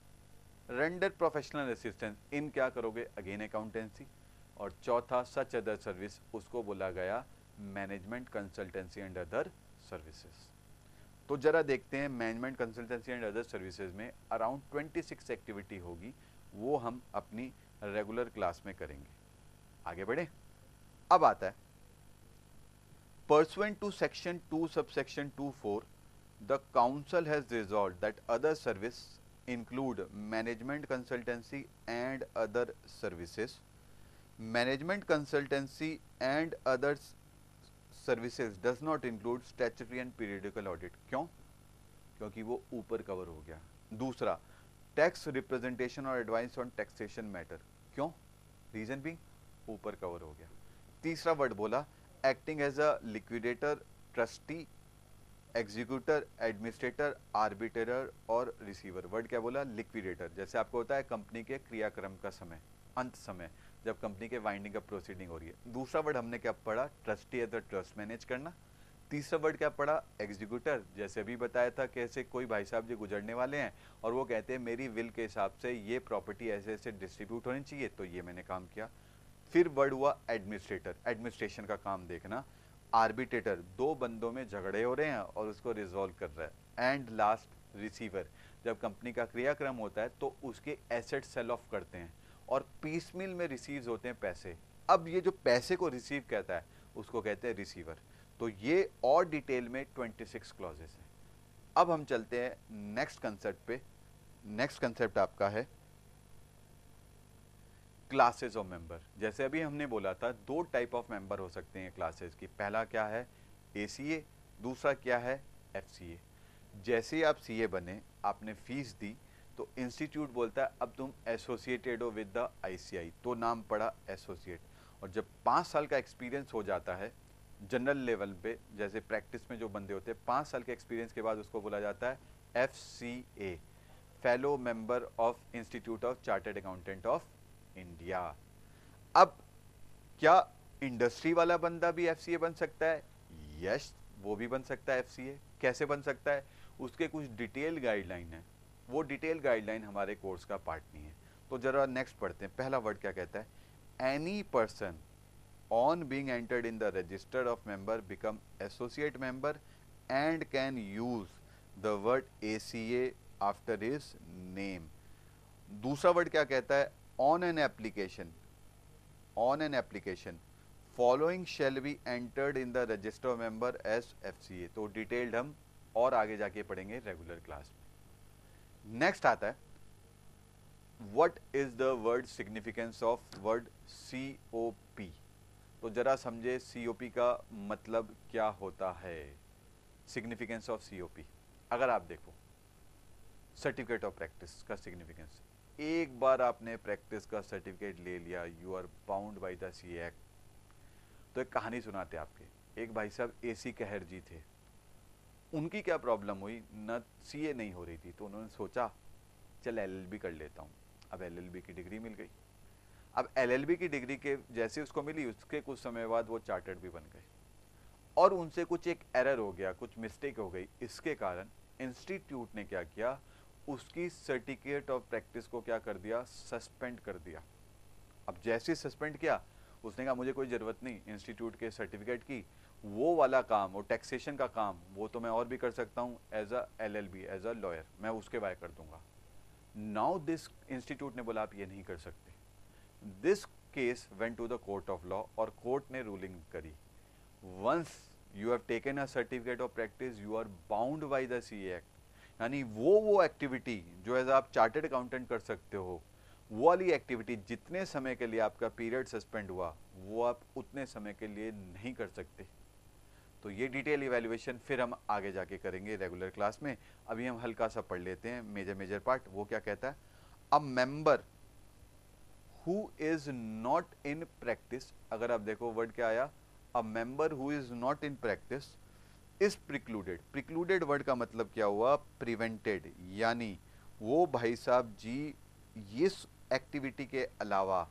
रेंडर प्रोफेशनल असिस्टेंस इन क्या करोगे? अगेन अकाउंटेंसी और चौथा सच अदर सर्विस उसको बोला गया management consultancy and other services तो जरा देखते हैं management consultancy and other services में अराउंड 26 एक्टिविटी होगी, वो हम अपनी रेगुलर क्लास में करेंगे। आगे बढ़े। अब आता है। Pursuant to section two sub section two four the council has resolve that other service include management consultancy and other services management consultancy and other services does not include statutory and periodical audit क्यों? क्योंकि वो ऊपर कवर हो गया। दूसरा टैक्स रिप्रेजेंटेशन और एडवाइस ऑन टैक्सेशन मैटर क्यों? रीजन भी ऊपर कवर हो गया। तीसरा वर्ड बोला acting as a liquidator trustee executor administrator arbitrator और रिसीवर वर्ड क्या बोला? लिक्विडेटर जैसे आपको होता है कंपनी के क्रियाक्रम का समय, अंत समय। जब कंपनी के वाइंडिंग अप प्रोसीडिंग हो रही है। दूसरा वर्ड हमने क्या पढ़ा? Trustee as a trust manage करना। तीसरा वर्ड क्या पढ़ा? एग्जीक्यूटर जैसे अभी बताया था कैसे कोई भाई साहब जो गुजरने वाले हैं और वो कहते हैं, मेरी विल के हिसाब से ये प्रॉपर्टी ऐसे ऐसे डिस्ट्रीब्यूट होनी चाहिए। तो ये मैंने काम किया। फिर वर्ड हुआ एडमिनिस्ट्रेटर एडमिनिस्ट्रेशन का काम देखना। आर्बिट्रेटर दो बंदों में झगड़े हो रहे हैं और उसको रिजोल्व कर रहा है। एंड लास्ट रिसीवर जब कंपनी का क्रियाक्रम होता है तो उसके एसेट सेल ऑफ़ करते हैं। और पीस मिल में रिसीव होते हैं पैसे। अब ये जो पैसे को रिसीव कहता है, उसको कहते हैं रिसीवर तो ये और डिटेल में 26 क्लॉजेस हैं। अब हम चलते हैं नेक्स्ट कंसेप्ट पे। नेक्स्ट कंसेप्ट आपका है क्लासेस ऑफ़ मेंबर जैसे अभी हमने बोला था, दो टाइप ऑफ़ मेंबर हो सकते हैं क्लासेस की। पहला क्या है? एसीए दूसरा क्या है? एफसीए जैसे आप सीए बने, आपने फ़ीस दी तो इंस्टीट्यूट बोलता है, अब तुम एसोसिएटेड हो विद द आईसीआई. तो नाम पड़ा एसोसिएट। और जब पाँच साल का एक्सपीरियंस हो जाता है, जनरल लेवल पे, जैसे प्रैक्टिस में जो बंदे होते हैं, पाँच साल के एक्सपीरियंस के बाद उसको बोला जाता है F C A fellow member of institute of chartered accountant of India. अब क्या इंडस्ट्री वाला बंदा भी एफसीए बन सकता है? यस, वो भी बन सकता है एफसीए। कैसे बन सकता है? उसके कुछ डिटेल गाइडलाइन है। वो डिटेल गाइडलाइन हमारे कोर्स का पार्ट नहीं है। तो जरा नेक्स्ट पढ़ते हैं। पहला वर्ड क्या कहता है? Any person on being entered in the registered of member become associate member and can use the word A C A after is name दूसरा वर्ड क्या कहता है? On an application on an application following shall be entered in the register member as F C A तो डिटेल्ड हम और आगे जाके पढ़ेंगे रेगुलर क्लास में। नेक्स्ट आता है, what is significance of word C O P तो जरा समझे सी ओ पी का मतलब क्या होता है? Significance of C O P अगर आप देखो सर्टिफिकेट ऑफ़ प्रैक्टिस का सिग्निफिकेंस एक बार आपने प्रैक्टिस का सर्टिफिकेट ले लिया you are bound by the C act तो एक कहानी सुनाते आपके। एक भाई साहब ए सी कहर जी थे। उनकी क्या प्रॉब्लम हुई? न सीए नहीं हो रही थी तो उन्होंने सोचा, चल एलएलबी कर लेता हूँ। अब एलएलबी की डिग्री मिल गई। अब एलएलबी की डिग्री के जैसे उसको मिली, उसके कुछ समय बाद वो चार्टर्ड भी बन गए। और उनसे कुछ एक एरर हो गया, कुछ मिस्टेक हो गई। इसके कारण इंस्टीट्यूट ने क्या किया? उसकी सर्टिफिकेट ऑफ़ प्रैक्टिस को क्या कर दिया? सस्पेंड कर दिया। अब जैसे सस्पेंड किया, उसने कहा, मुझे कोई ज़रूरत नहीं। इंस्टीट्यूट के सर्टिफिकेट की वो वाला काम वो टैक्सेशन का काम, वो तो मैं और भी कर सकता हूँ as a L L B as a lawyer मैं उसके बाय कर दूँगा। नाउ दिस इंस्टीट्यूट ने बोला, आप ये नहीं कर सकते. This case went to the court of law और कोर्ट ने रूलिंग करी। Once you have taken a certificate of practice you are bound by the C act यानी वो वो एक्टिविटी जो एज आप चार्टेड अकाउंटेंट कर सकते हो, वो वाली एक्टिविटी जितने समय के लिए आपका पीरियड सस्पेंड हुआ, वो आप उतने समय के लिए नहीं कर सकते। तो ये डिटेल इवेल्युएशन फिर हम आगे जाके करेंगे रेगुलर क्लास में। अभी हम हल्का सा पढ़ लेते हैं मेजर मेजर पार्ट वो क्या कहता है? A member who is not in practice अगर आप देखो वर्ड क्या आया? A member who is not in practice is precluded precluded word का मतलब क्या हुआ? प्रिवेंटेड यानी वो भाई साहब जी इस एक्टिविटी के अलावा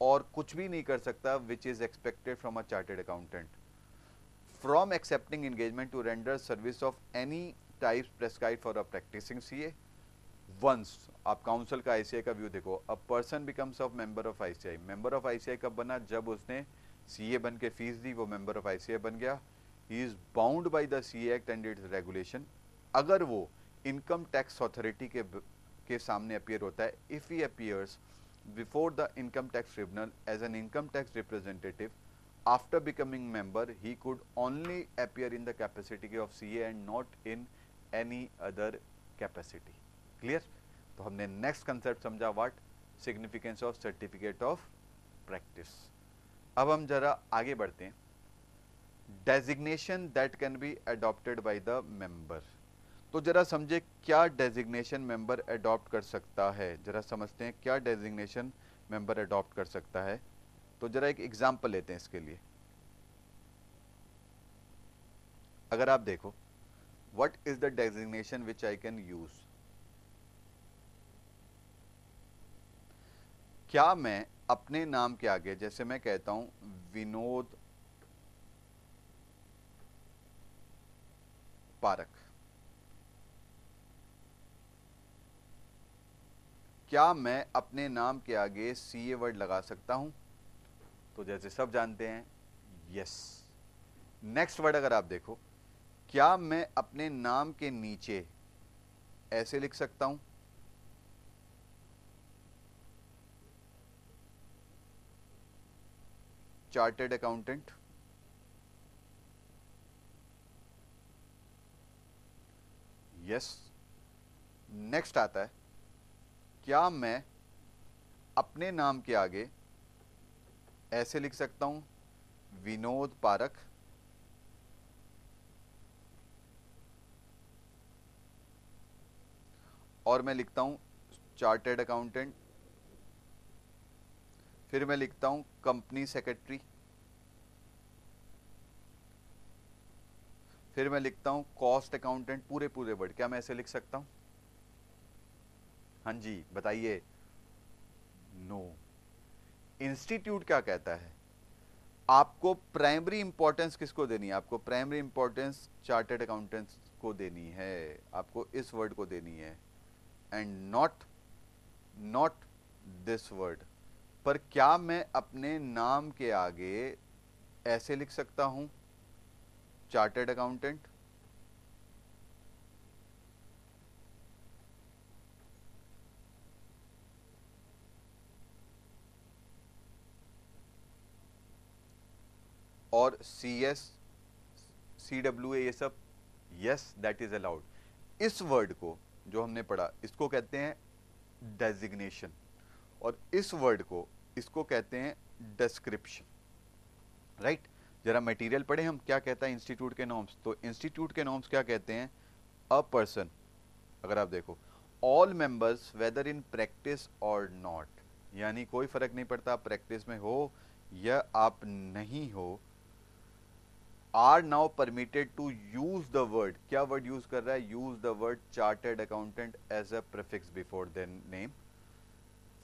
और कुछ भी नहीं कर सकता which is expected from a chartered accountant from accepting engagement to render service of any types prescribe for a practicing CA once आप काउंसिल का आईसीआई का व्यू देखो a person becomes of member of ICI member of ICI कब बना? जब उसने सीए बन के फ़ीस दी, वो मेंबर ऑफ़ आईसीआई बन गया। He is bound by the C act and its regulation अगर वो इनकम टैक्स अथॉरिटी के के सामने अपियर होता है if he appears before the income tax tribunal as an income tax representative after becoming member, he could only appear in the capacity of CA and not in any other capacity. Clear? तो हमने नेक्स्ट कंसेप्ट समझा what significance of certificate of practice अब हम जरा आगे बढ़ते हैं. Designation that can be adopted by the member तो जरा समझे क्या डेजिग्नेशन मेंबर अडॉप्ट कर सकता है? जरा समझते हैं क्या डेजिग्नेशन मेंबर अडॉप्ट कर सकता है? तो जरा एक एग्जांपल लेते हैं इसके लिए। अगर आप देखो what is the designation which I can use क्या मैं अपने नाम के आगे, जैसे मैं कहता हूँ, विनोद पारक क्या मैं अपने नाम के आगे सी ए वर्ड लगा सकता हूँ? तो जैसे सब जानते हैं यस नेक्स्ट वर्ड अगर आप देखो, क्या मैं अपने नाम के नीचे ऐसे लिख सकता हूँ? चार्टेड अकाउंटेंट यस नेक्स्ट आता है, क्या मैं अपने नाम के आगे ऐसे लिख सकता हूँ, विनोद पारक और मैं लिखता हूँ चार्टेड अकाउंटेंट, फिर मैं लिखता हूँ, कंपनी सेक्रेटरी, फिर मैं लिखता हूँ, कॉस्ट अकाउंटेंट पूरे पूरे वर्ड, क्या मैं ऐसे लिख सकता हूँ? हाँ जी, बताइए। नो। इंस्टीट्यूट क्या कहता है? आपको प्राइमरी इंपॉर्टेंस किसको देनी है? आपको प्राइमरी इंपॉर्टेंस चार्टेड अकाउंटेंट्स को देनी है, आपको इस वर्ड को देनी है and not not this word पर क्या मैं अपने नाम के आगे ऐसे लिख सकता हूँ? चार्टेड अकाउंटेंट और C S C W A ये सब यस दैट इज़ अलाउड इस वर्ड को जो हमने पढ़ा, इसको कहते हैं डेजिग्नेशन और इस वर्ड को, इसको कहते हैं डिस्क्रिप्शन राइट जरा मटेरियल पढ़े हम, क्या कहता है इंस्टीट्यूट के नॉर्म्स तो इंस्टीट्यूट के नॉर्म्स क्या कहते हैं? अ पर्सन अगर आप देखो all members whether in practice और नॉट यानी कोई फ़र्क नहीं पड़ता प्रैक्टिस में हो या आप नहीं हो are now permitted to use the word क्या वर्ड यूज़ कर रहा है? Use the word chartered accountant as a prefix before the name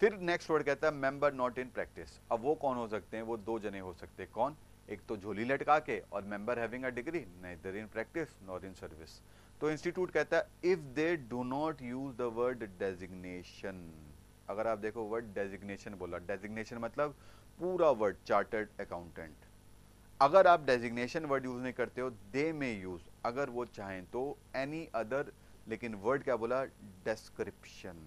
फिर नेक्स्ट वर्ड कहता है मेंबर नॉट इन प्रैक्टिस अब वो कौन हो सकते हैं? वो दो जने हो सकते हैं। कौन? एक तो झोली लटका के और member having a degree neither in practice nor in service तो इंस्टीट्यूट कहता है if they do not use the word designation अगर आप देखो वर्ड डेजिग्नेशन बोला। डेजिग्नेशन मतलब पूरा वर्ड चार्टर्ड अकाउंटेंट अगर आप डेजिग्नेशन वर्ड यूज़ नहीं करते हो दे में यूज़ अगर वो चाहें तो एनी अदर लेकिन वर्ड क्या बोला? डेस्क्रिप्शन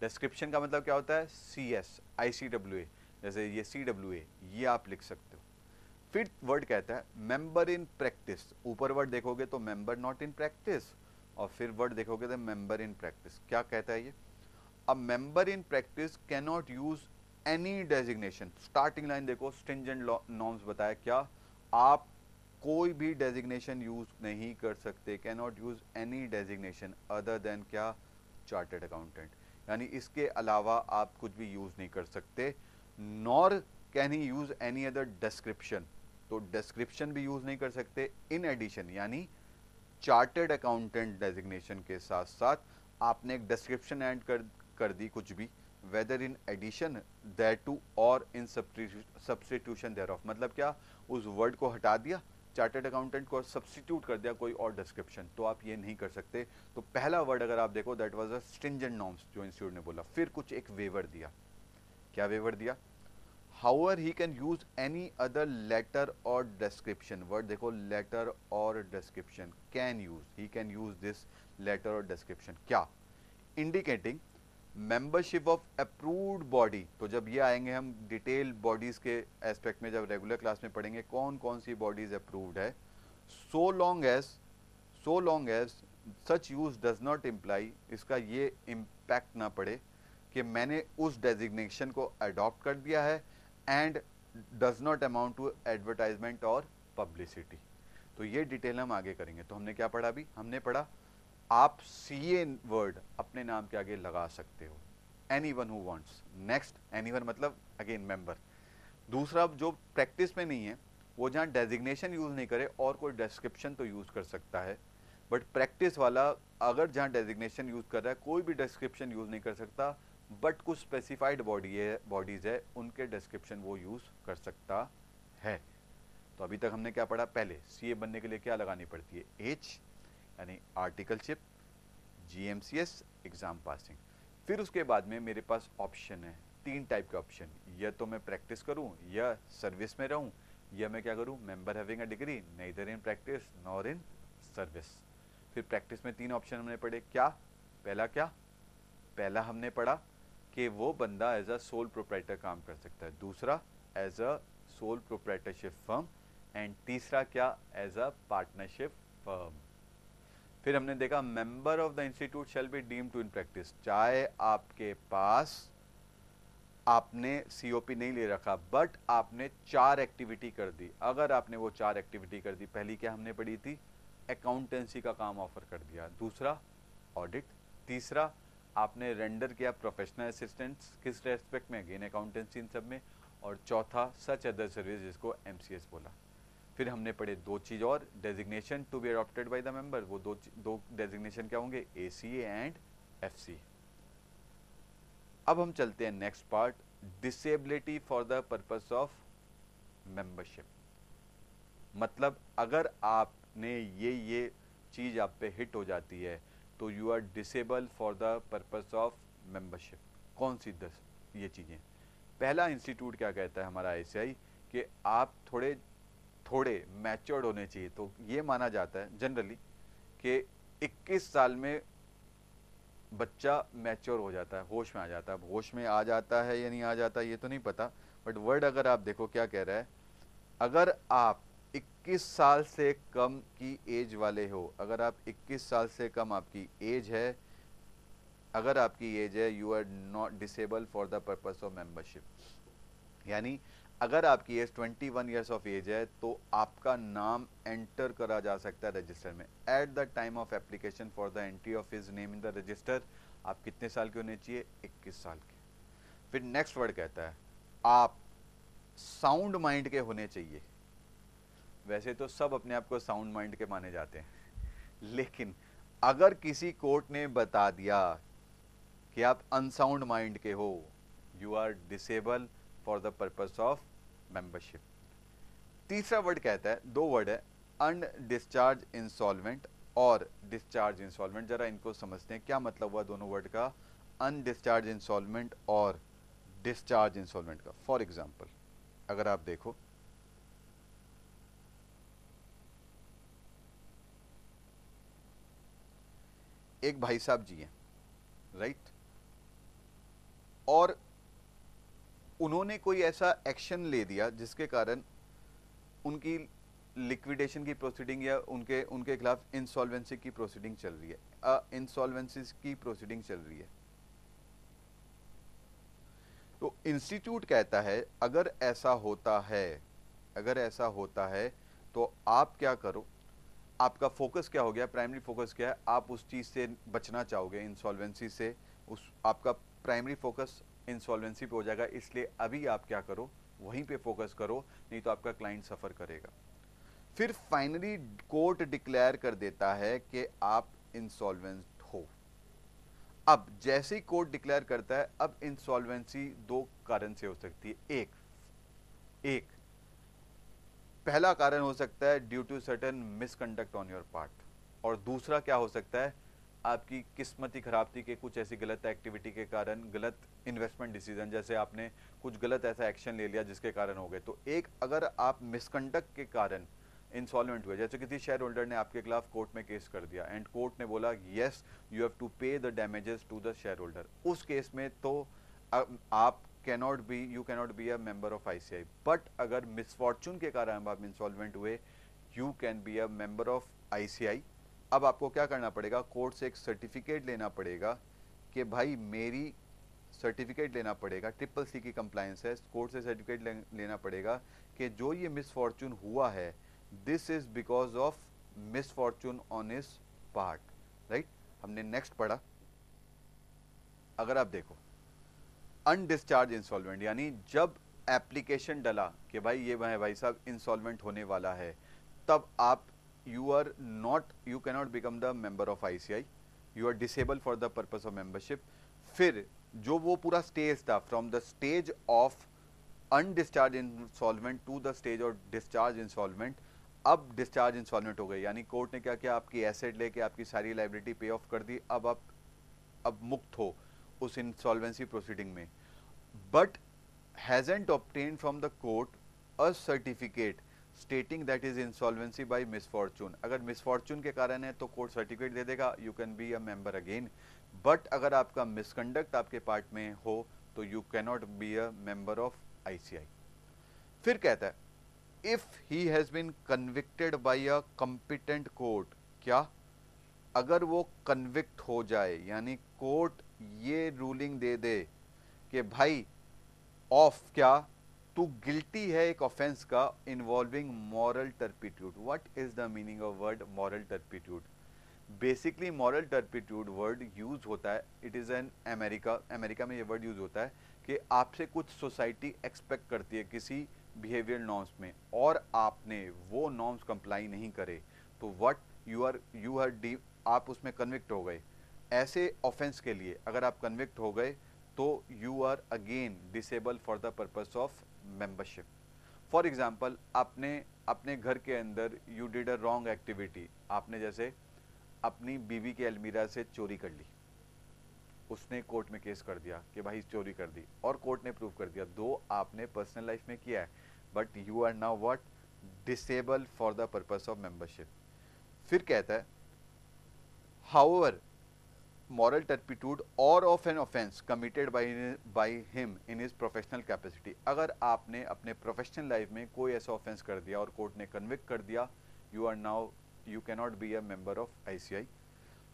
डिस्क्रिप्शन का मतलब क्या होता है? C S I C W A जैसे ये सी डब्ल्यू ए ये आप लिख सकते हो. फिर वर्ड कहता है मेंबर इन प्रैक्टिस ऊपर वर्ड देखोगे तो मेंबर नॉट इन प्रैक्टिस और फिर वर्ड देखोगे तो मेंबर इन प्रैक्टिस क्या कहता है ये? A member in practice cannot use any designation starting line देखो स्टिंजेंट नॉर्म्स बताया क्या? आप कोई भी डेजिग्नेशन यूज़ नहीं कर सकते can not use any designation other than क्या? चार्टेड अकाउंटेंट यानी इसके अलावा आप कुछ भी यूज़ नहीं कर सकते nor can he use any other description तो डिस्क्रिप्शन भी यूज़ नहीं कर सकते इन एडिशन यानी चार्टेड अकाउंटेंट डेजिग्नेशन के साथ साथ आपने एक डिस्क्रिप्शन एड कर कर दी कुछ भी। एडिशन दैट टू और इन सब्सटीट्यूशन देर ऑफ़ मतलब क्या? उस वर्ड को हटा दिया चार्टेड अकाउंटेंट को सब्सटीट्यूट कर दिया कोई और डिस्क्रिप्शन तो आप ये नहीं कर सकते। तो पहला वर्ड अगर आप देखो that was a stringent norms जो इंस्टीट्यूट ने बोला। फिर कुछ एक वेवर दिया। क्या वेवर दिया? However, he can use any other letter or description word देखो, letter or description can use, he can use this letter or description क्या? Indicating membership of approved body. तो जब ये आएँगे हम डिटेल बॉडीज के एस्पेक्ट में जब रेगुलर क्लास में पढ़ेंगे, कौन कौन सी बॉडीज अप्रूव्ड है? So long as so long as such use does not imply इसका ये इम्पैक्ट ना पड़े कि मैंने उस डेजिग्नेशन को अडॉप्ट कर दिया है and does not amount to advertisement or publicity तो ये डिटेल हम आगे करेंगे। तो हमने क्या पढ़ा अभी? हमने पढ़ा आप सी ए वर्ड अपने नाम के आगे लगा सकते हो। Anyone who wants next anyone मतलब अगेन मेंबर दूसरा जो प्रैक्टिस में नहीं है, वो जहाँ डेजिग्नेशन यूज़ नहीं करे, और कोई डिस्क्रिप्शन तो यूज़ कर सकता है। बट प्रैक्टिस वाला, अगर जहाँ डेजिग्नेशन यूज़ कर रहा है, कोई भी डिस्क्रिप्शन यूज़ नहीं कर सकता बट कुछ स्पेसिफाइड बॉडी है बॉडीज़ है, उनके डिस्क्रिप्शन वो यूज़ कर सकता है। तो अभी तक हमने क्या पढ़ा? पहले सी ए बनने के लिए क्या लगानी पड़ती है? एच यानी आर्टिकलशिप जीएमसीएस एग्ज़ाम पासिंग फिर उसके बाद में मेरे पास ऑप्शन है, तीन टाइप के ऑप्शन या तो मैं प्रैक्टिस करूँ, या सर्विस में रहूँ, या मैं क्या करूँ member having a degree neither in practice nor in service फिर प्रैक्टिस में तीन ऑप्शन हमने पढ़े. क्या? पहला क्या? पहला हमने पढ़ा कि वो बंदा एज अ सोल प्रोप्राइटर काम कर सकता है. दूसरा as a sole proprietorship firm and तीसरा क्या? एज अ पार्टनरशिप फर्म फिर हमने देखा member of the institute shall be deem to in practice चाहे आपके पास आपने सीओपी नहीं ले रखा बट आपने चार एक्टिविटी कर दी। अगर आपने वो चार एक्टिविटी कर दी, पहली क्या हमने पढ़ी थी? अकाउंटेंसी का काम ऑफ़र कर दिया। दूसरा ऑडिट तीसरा, आपने रेंडर किया प्रोफेशनल असिस्टेंट्स किस रेस्पेक्ट में? अगेन अकाउंटेंसी इन सब में। और चौथा सच अदर सर्विस जिसको एमसीएस बोला। फिर हमने पढ़े दो चीज़ और designation to be adopted by the member वो दो दो डेजिग्नेशन क्या होंगे? ए एंड एफ़ सी अब हम चलते हैं next part disability for the purpose of membership मतलब अगर आपने ये ये चीज़ आप पे हिट हो जाती है तो you are disable for the purpose of membership कौन सी दस, ये चीज़ें? पहला इंस्टीट्यूट क्या कहता है हमारा आई कि आप थोड़े थोड़े मैच्योर्ड होने चाहिए। तो ये माना जाता है जनरली कि 21 साल में बच्चा मैच्योर हो जाता है, होश में आ जाता है। होश में आ जाता है या नहीं आ जाता ये तो नहीं पता बट वर्ड अगर आप देखो क्या कह रहा है, अगर आप 21 साल से कम की एज वाले हो, अगर आप 21 साल से कम आपकी एज है, अगर आपकी एज है you are not disable for the purpose of membership यानी अगर आपकी age 21 one years of age है तो आपका नाम एंटर करा जा सकता है रजिस्टर में। At the time of application for the entry of his name in the register आप कितने साल के होने चाहिए? 21 साल के। फिर नेक्स्ट वर्ड कहता है, आप साउंड माइंड के होने चाहिए। वैसे तो सब अपने आप को साउंड माइंड के माने जाते हैं। लेकिन अगर किसी कोर्ट ने बता दिया कि आप अनसाउंड माइंड के हो you are disable for the purpose of membership तीसरा वर्ड कहता है? दो वर्ड है अनडिस्चार्ज इंसॉल्वेंट और डिस्चार्ज इंसॉल्वेंट जरा इनको समझते हैं, क्या मतलब हुआ दोनों वर्ड का? अनडिस्चार्ज इंसॉल्वेंट और डिस्चार्ज इंसॉल्वेंट का। फॉर एग्ज़ाम्पल अगर आप देखो। एक भाई साहब जी हैं राइट और उन्होंने कोई ऐसा एक्शन ले दिया जिसके कारण उनकी लिक्विडेशन की प्रोसीडिंग या उनके उनके खिलाफ इंसॉल्वेंसी की प्रोसीडिंग चल रही है? इंसॉल्वेंसी की प्रोसीडिंग चल रही है। तो इंस्टीट्यूट कहता है, अगर ऐसा होता है, अगर ऐसा होता है तो आप क्या करो? आपका फोकस क्या हो गया? प्राइमरी फोकस क्या है? आप उस चीज़ से बचना चाहोगे इंसॉल्वेंसी से? उस, आपका प्राइमरी फोकस इंसॉल्वेंसी पे हो जाएगा, इसलिए अभी आप क्या करो, वहीं पे फोकस करो, नहीं तो आपका क्लाइंट सफ़र करेगा। फिर फाइनली कोर्ट डिक्लेयर कर देता है कि आप इंसॉल्वेंट हो। अब जैसे ही कोर्ट डिक्लेयर करता है, अब इंसॉल्वेंसी दो कारण से हो सकती है। एक एक, पहला कारण हो सकता है due to certain misconduct on your part और दूसरा क्या हो सकता है? आपकी किस्मत ही खराब थी कि कुछ ऐसी गलत एक्टिविटी के कारण गलत इन्वेस्टमेंट डिसीज़न जैसे आपने कुछ गलत ऐसा एक्शन ले लिया जिसके कारण हो गए। तो एक अगर आप मिसकंडक्ट के कारण इंसॉल्वेंट हुए, जैसे किसी शेयर होल्डर ने आपके खिलाफ कोर्ट में केस कर दिया एंड कोर्ट ने बोला yes you have to pay the damages to the shareholder उस केस में तो आप cannot be you cannot be a member of ICI but अगर मिसफॉर्चून के कारण आप इंसॉल्वेंट हुए you can be a member of ICI अब आपको क्या करना पड़ेगा? कोर्ट से एक सर्टिफिकेट लेना पड़ेगा कि भाई मेरी सर्टिफिकेट लेना पड़ेगा। ट्रिपल सी की कंप्लाइंस है। कोर्ट से सर्टिफिकेट लेना पड़ेगा कि जो ये मिसफॉर्चून हुआ है this is because of misfortune on is part right हमने नेक्स्ट पढ़ा। अगर आप देखो अनडिस्चार्ज इंस्टॉलमेंट यानी जब एप्लीकेशन डला कि भाई ये भाई साहब इंस्टॉलमेंट होने वाला है, तब आप you are not you cannot become the member of ICI you are disable for the purpose of membership फिर जो वो पूरा स्टेज था from the stage of undischarge installment to the stage of discharge installment अब डिस्चार्ज इंस्टॉलमेंट हो गई। यानी कोर्ट ने क्या किया? आपकी एसेट लेके आपकी सारी लाइबिलिटी पे ऑफ़ कर दी। अब आप, अब मुक्त हो उस इंसॉल्वेंसी प्रोसीडिंग में। But hasn't obtain from the court a certificate stating that is insolvency by misfortune अगर मिसफॉर्चून के कारण है तो कोर्ट सर्टिफिकेट दे देगा you can be a member again but अगर आपका मिसकंडक्ट आपके पार्ट में हो तो you cannot be a member of ICI फिर कहता है if he has been convicted by a competent court क्या अगर वो कन्विक्ट हो जाए, यानी कोर्ट ये रूलिंग दे दे कि भाई ऑफ़ क्या तू गिल्टी है एक ऑफेंस का involving moral turpitude what is the meaning of word moral turpitude basically moral turpitude word use होता है. It is an America America में ये वर्ड यूज़ होता है कि आपसे कुछ सोसाइटी एक्सपेक्ट करती है किसी बिहेवियर नॉर्म्स में और आपने वो नॉर्म्स कंप्लाई नहीं करे तो what you are you are D आप उसमें कन्विक्ट हो गए. ऐसे ऑफेंस के लिए अगर आप कन्विक्ट हो गए तो you are again disable for the purpose of membership for example आपने अपने घर के अंदर you did a wrong activity आपने जैसे अपनी बीवी के अलमीरा से चोरी कर ली। उसने कोर्ट में केस कर दिया कि भाई चोरी कर दी और कोर्ट ने प्रूव कर दिया। दो, आपने पर्सनल लाइफ में किया है। But you are now what disable for the purpose of membership फिर कहता है however moral turpitude or of an offense committed by by him in his professional capacity अगर आपने अपने प्रोफेशनल लाइफ में कोई ऐसा ऑफेंस कर दिया और कोर्ट ने कन्विक्ट कर दिया you are now you cannot be a member of ICI.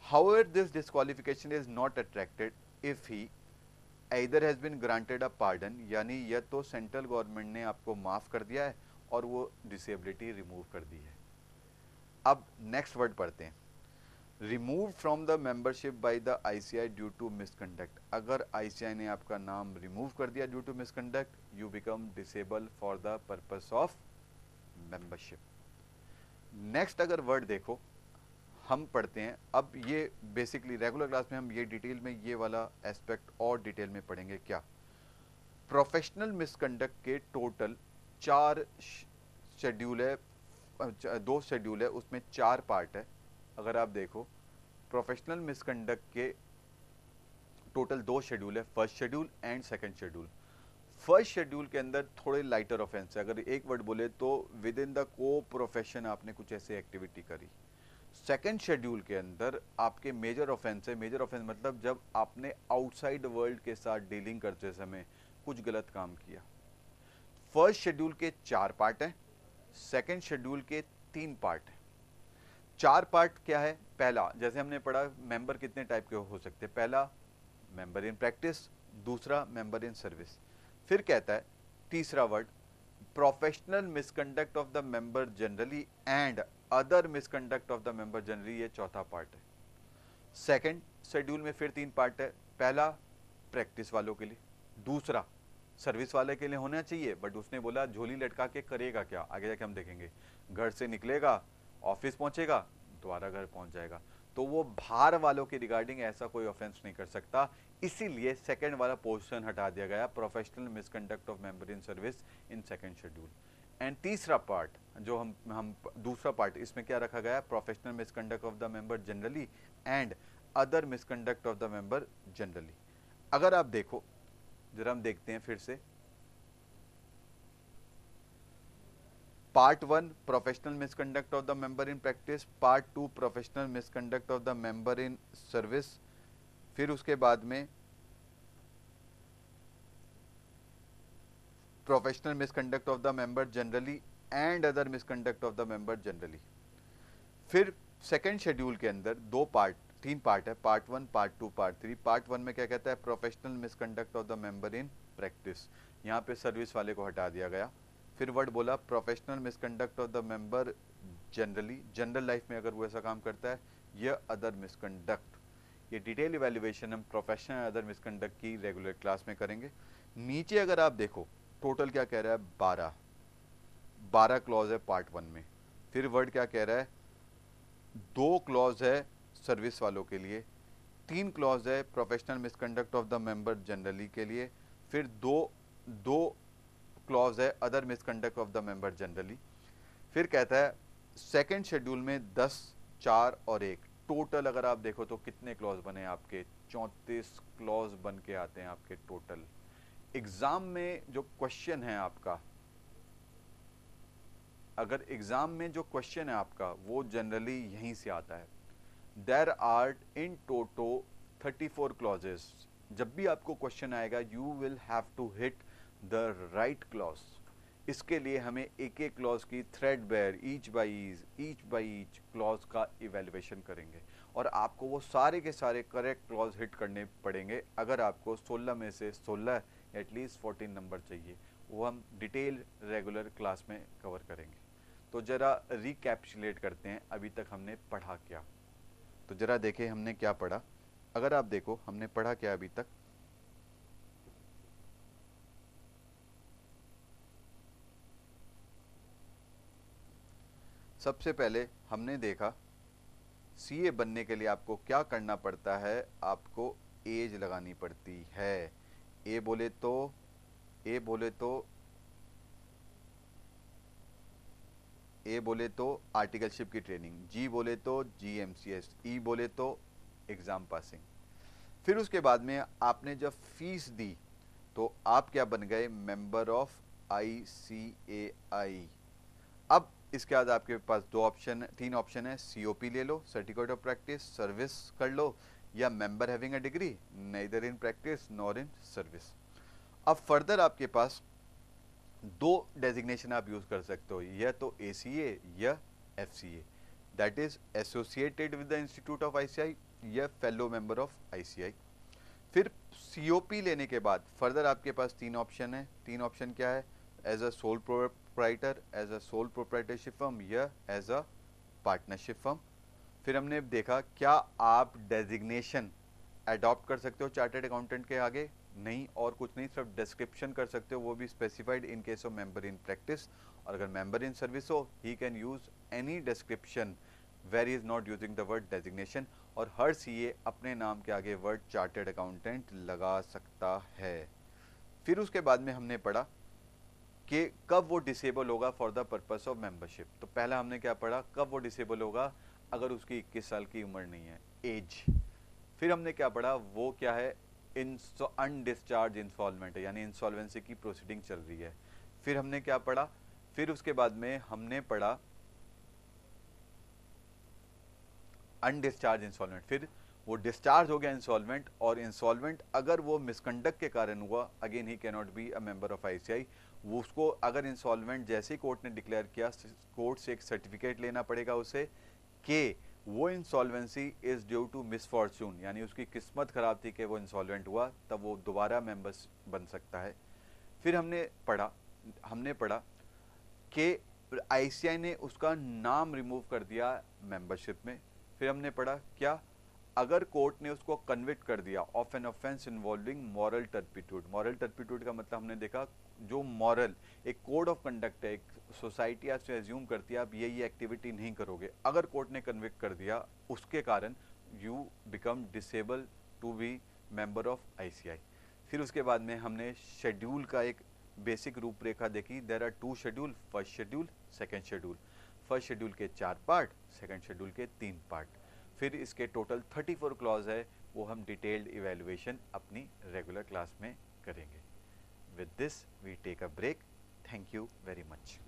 However, this disqualification is not attracted if he either has been granted a pardon यानी या तो सेंट्रल गवर्नमेंट ने आपको माफ़ कर दिया है और वो डिसेबिलिटी रिमूव कर दी है अब नेक्स्ट वर्ड पढ़ते हैं remove from the membership by the ICI due to misconduct अगर आईसीआई ने आपका नाम रिमूव कर दिया due to misconduct you become disable for the purpose of membership next अगर वर्ड देखो, हम पढ़ते हैं। अब ये बेसिकली रेगुलर क्लास में हम ये डिटेल में ये वाला एस्पेक्ट और डिटेल में पढ़ेंगे क्या? प्रोफेशनल मिसकंडक्ट के टोटल चार शेड्यूल है दो शेड्यूल है, उसमें चार पार्ट है। अगर आप देखो प्रोफेशनल मिसकंडक्ट के टोटल दो शेड्यूल है first schedule and second schedule first schedule के अंदर थोड़े लाइटर ऑफेंस है। अगर एक वर्ड बोले तो विद इन द को प्रोफेशन आपने कुछ ऐसी एक्टिविटी करी। सेकेंड शेड्यूल के अंदर आपके मेजर ऑफेंस है। मेजर ऑफेंस मतलब जब आपने आउटसाइड वर्ल्ड के साथ डीलिंग करते समय कुछ गलत काम किया। फ़र्स्ट शेड्यूल के चार पार्ट हैं। सेकेंड शेड्यूल के तीन पार्ट हैं। चार पार्ट क्या है? पहला, जैसे हमने पढ़ा मेंबर कितने टाइप के हो सकते हैं? पहला मेंबर इन प्रैक्टिस दूसरा मेंबर इन सर्विस फिर कहता है, तीसरा word professional misconduct of the member generally and other misconduct of the member generally ये चौथा पार्ट है। सेकंड शेड्यूल में फिर तीन पार्ट है। पहला प्रैक्टिस वालों के लिए। दूसरा सर्विस वाले के लिए होना चाहिए बट उसने बोला, झोली लटका के करेगा क्या? आगे जाके हम देखेंगे। घर से निकलेगा ऑफ़िस पहुंचेगा, दोबारा घर पहुँच जाएगा। तो वो बाहर वालों के रिगार्डिंग ऐसा कोई ऑफेंस नहीं कर सकता। इसीलिए सेकंड वाला पोर्शन हटा दिया गया professional misconduct of member in service in second schedule and तीसरा पार्ट जो हम हम, दूसरा पार्ट इसमें क्या रखा गया? Professional misconduct of the member generally and other misconduct of the member generally अगर आप देखो, जरा हम देखते हैं फिर से। Part one professional misconduct of the member in practice part two professional misconduct of the member in service फिर उसके बाद में professional misconduct of the member generally and other misconduct of the member generally फिर सेकेंड शेड्यूल के अंदर दो पार्ट तीन पार्ट है। Part one part two part three part one में क्या कहता है? Professional misconduct of the member in practice यहाँ पे सर्विस वाले को हटा दिया गया। फिर वर्ड बोला professional misconduct of the member generally general life में अगर वो ऐसा काम करता है, या अदर मिसकंडक्ट ये डिटेल इवेल्युएशन हम प्रोफेशनल अदर मिसकंडक्ट की रेगुलर क्लास में करेंगे। नीचे अगर आप देखो टोटल क्या कह रहा है? बारह। बारह क्लॉज है पार्ट वन में। फिर वर्ड क्या कह रहा है? दो क्लॉज है सर्विस वालों के लिए। तीन क्लॉज है professional misconduct of the member generally के लिए। फिर दो दो क्लॉज है other misconduct of the member generally फिर कहता है सेकेंड शेड्यूल में दस, चार और एक। टोटल अगर आप देखो तो कितने क्लॉज बने आपके? चौंतीस क्लॉज बन के आते हैं आपके टोटल एग्ज़ाम में जो क्वेश्चन है आपका, अगर एग्ज़ाम में जो क्वेश्चन है आपका, वो जनरली यहीं से आता है। There are in toto 34 clauses जब भी आपको क्वेश्चन आएगा you will have to hit the right clause इसके लिए हमें एक एक क्लॉज की thread bare each by each each by each clause का इवेल्युएशन करेंगे। और आपको वो सारे के सारे करेक्ट क्लॉज हिट करने पड़ेंगे। अगर आपको 16 में से 16 एटलीस्ट 14 नंबर चाहिए, वो हम डिटेल रेगुलर क्लास में कवर करेंगे। तो ज़रा रिकैप्चुलेट करते हैं। अभी तक हमने पढ़ा क्या? तो ज़रा देखें हमने क्या पढ़ा। अगर आप देखो, हमने पढ़ा क्या अभी तक? सबसे पहले हमने देखा, सीए बनने के लिए आपको क्या करना पड़ता है? आपको एज लगानी पड़ती है। ए बोले तो ए बोले तो ए बोले तो आर्टिकलशिप की ट्रेनिंग, जी बोले तो जी एम सी एस, ई बोले तो एग्ज़ाम पासिंग। फिर उसके बाद में आपने जब फ़ीस दी तो आप क्या बन गए? Member of I C A I. इसके बाद आपके पास दो ऑप्शन तीन ऑप्शन है। सीओपी ले लो सर्टिफिकेट ऑफ़ प्रैक्टिस सर्विस कर लो, या member having a degree neither in practice nor in service अब फर्दर आपके पास दो डेजिग्नेशन आप यूज़ कर सकते हो, या तो ए सी ए या F C that is associated with the institute of I C I या fellow member of I C I फिर सी ओ पी लेने के बाद फर्दर आपके पास तीन ऑप्शन है। तीन ऑप्शन क्या है? As a sole proprietor as a sole proprietorship firm या एज अ पार्टनरशिप फर्म फिर हमने देखा, क्या आप डेजिग्नेशन अडॉप्ट कर सकते हो चार्टर्ड अकाउंटेंट के आगे? नहीं, और कुछ नहीं, सिर्फ़ डिस्क्रिप्शन कर सकते हो, वो भी specified in case of member in practice और अगर मेंबर इन सर्विस हो he can use any description where is not using the word designation और हर सी अपने नाम के आगे वर्ड चार्टेड अकाउंटेंट लगा सकता है। फिर उसके बाद में हमने पढ़ा कि कब वो डिसेबल होगा for the purpose of membership तो पहला हमने क्या पढ़ा? कब वो डिसेबल होगा? अगर उसकी 21 साल की उम्र नहीं है. एज फिर हमने क्या पढ़ा? वो क्या है? इन अनडिस्चार्ज इंस्टॉलमेंट है, यानी इंसॉल्वेंसी की प्रोसीडिंग चल रही है. फिर हमने क्या पढ़ा? फिर उसके बाद में हमने पढ़ा अनडिस्चार्ज इंस्टॉलमेंट फिर वो डिस्चार्ज हो गया इंस्टॉलमेंट और इंस्टॉलमेंट अगर वो मिसकंडक्ट के कारण हुआ again he cannot be a member of ICI वो उसको अगर इंस्टॉलमेंट जैसे कोर्ट ने डिक्लेयर किया कोर्ट से एक सर्टिफिकेट लेना पड़ेगा उसे कि वो insolvency is due to misfortune यानी उसकी किस्मत ख़राब थी कि वो इंसॉल्वेंट हुआ, तब वो दोबारा मेंबर्स बन सकता है। फिर हमने पढ़ा हमने पढ़ा कि आईसीआई ने उसका नाम रिमूव कर दिया मेंबरशिप में। फिर हमने पढ़ा, क्या अगर कोर्ट ने उसको कन्विक्ट कर दिया of an offence involving moral turpitude moral turpitude का मतलब हमने देखा, जो मॉरल एक कोड ऑफ़ कंडक्ट है, एक सोसाइटी आपसे एज्यूम करती है, आप ये ये एक्टिविटी नहीं करोगे। अगर कोर्ट ने कन्विक्ट कर दिया, उसके कारण you become disable to be member of ICI फिर उसके बाद में हमने शेड्यूल का एक बेसिक रूपरेखा देखी। There are two schedule first schedule second schedule first schedule के चार पार्ट सेकेंड शेड्यूल के तीन पार्ट फिर इसके टोटल 34 क्लॉज है, वो हम डिटेल्ड इवेल्युएशन अपनी रेगुलर क्लास में करेंगे। With this we take a break thank you very much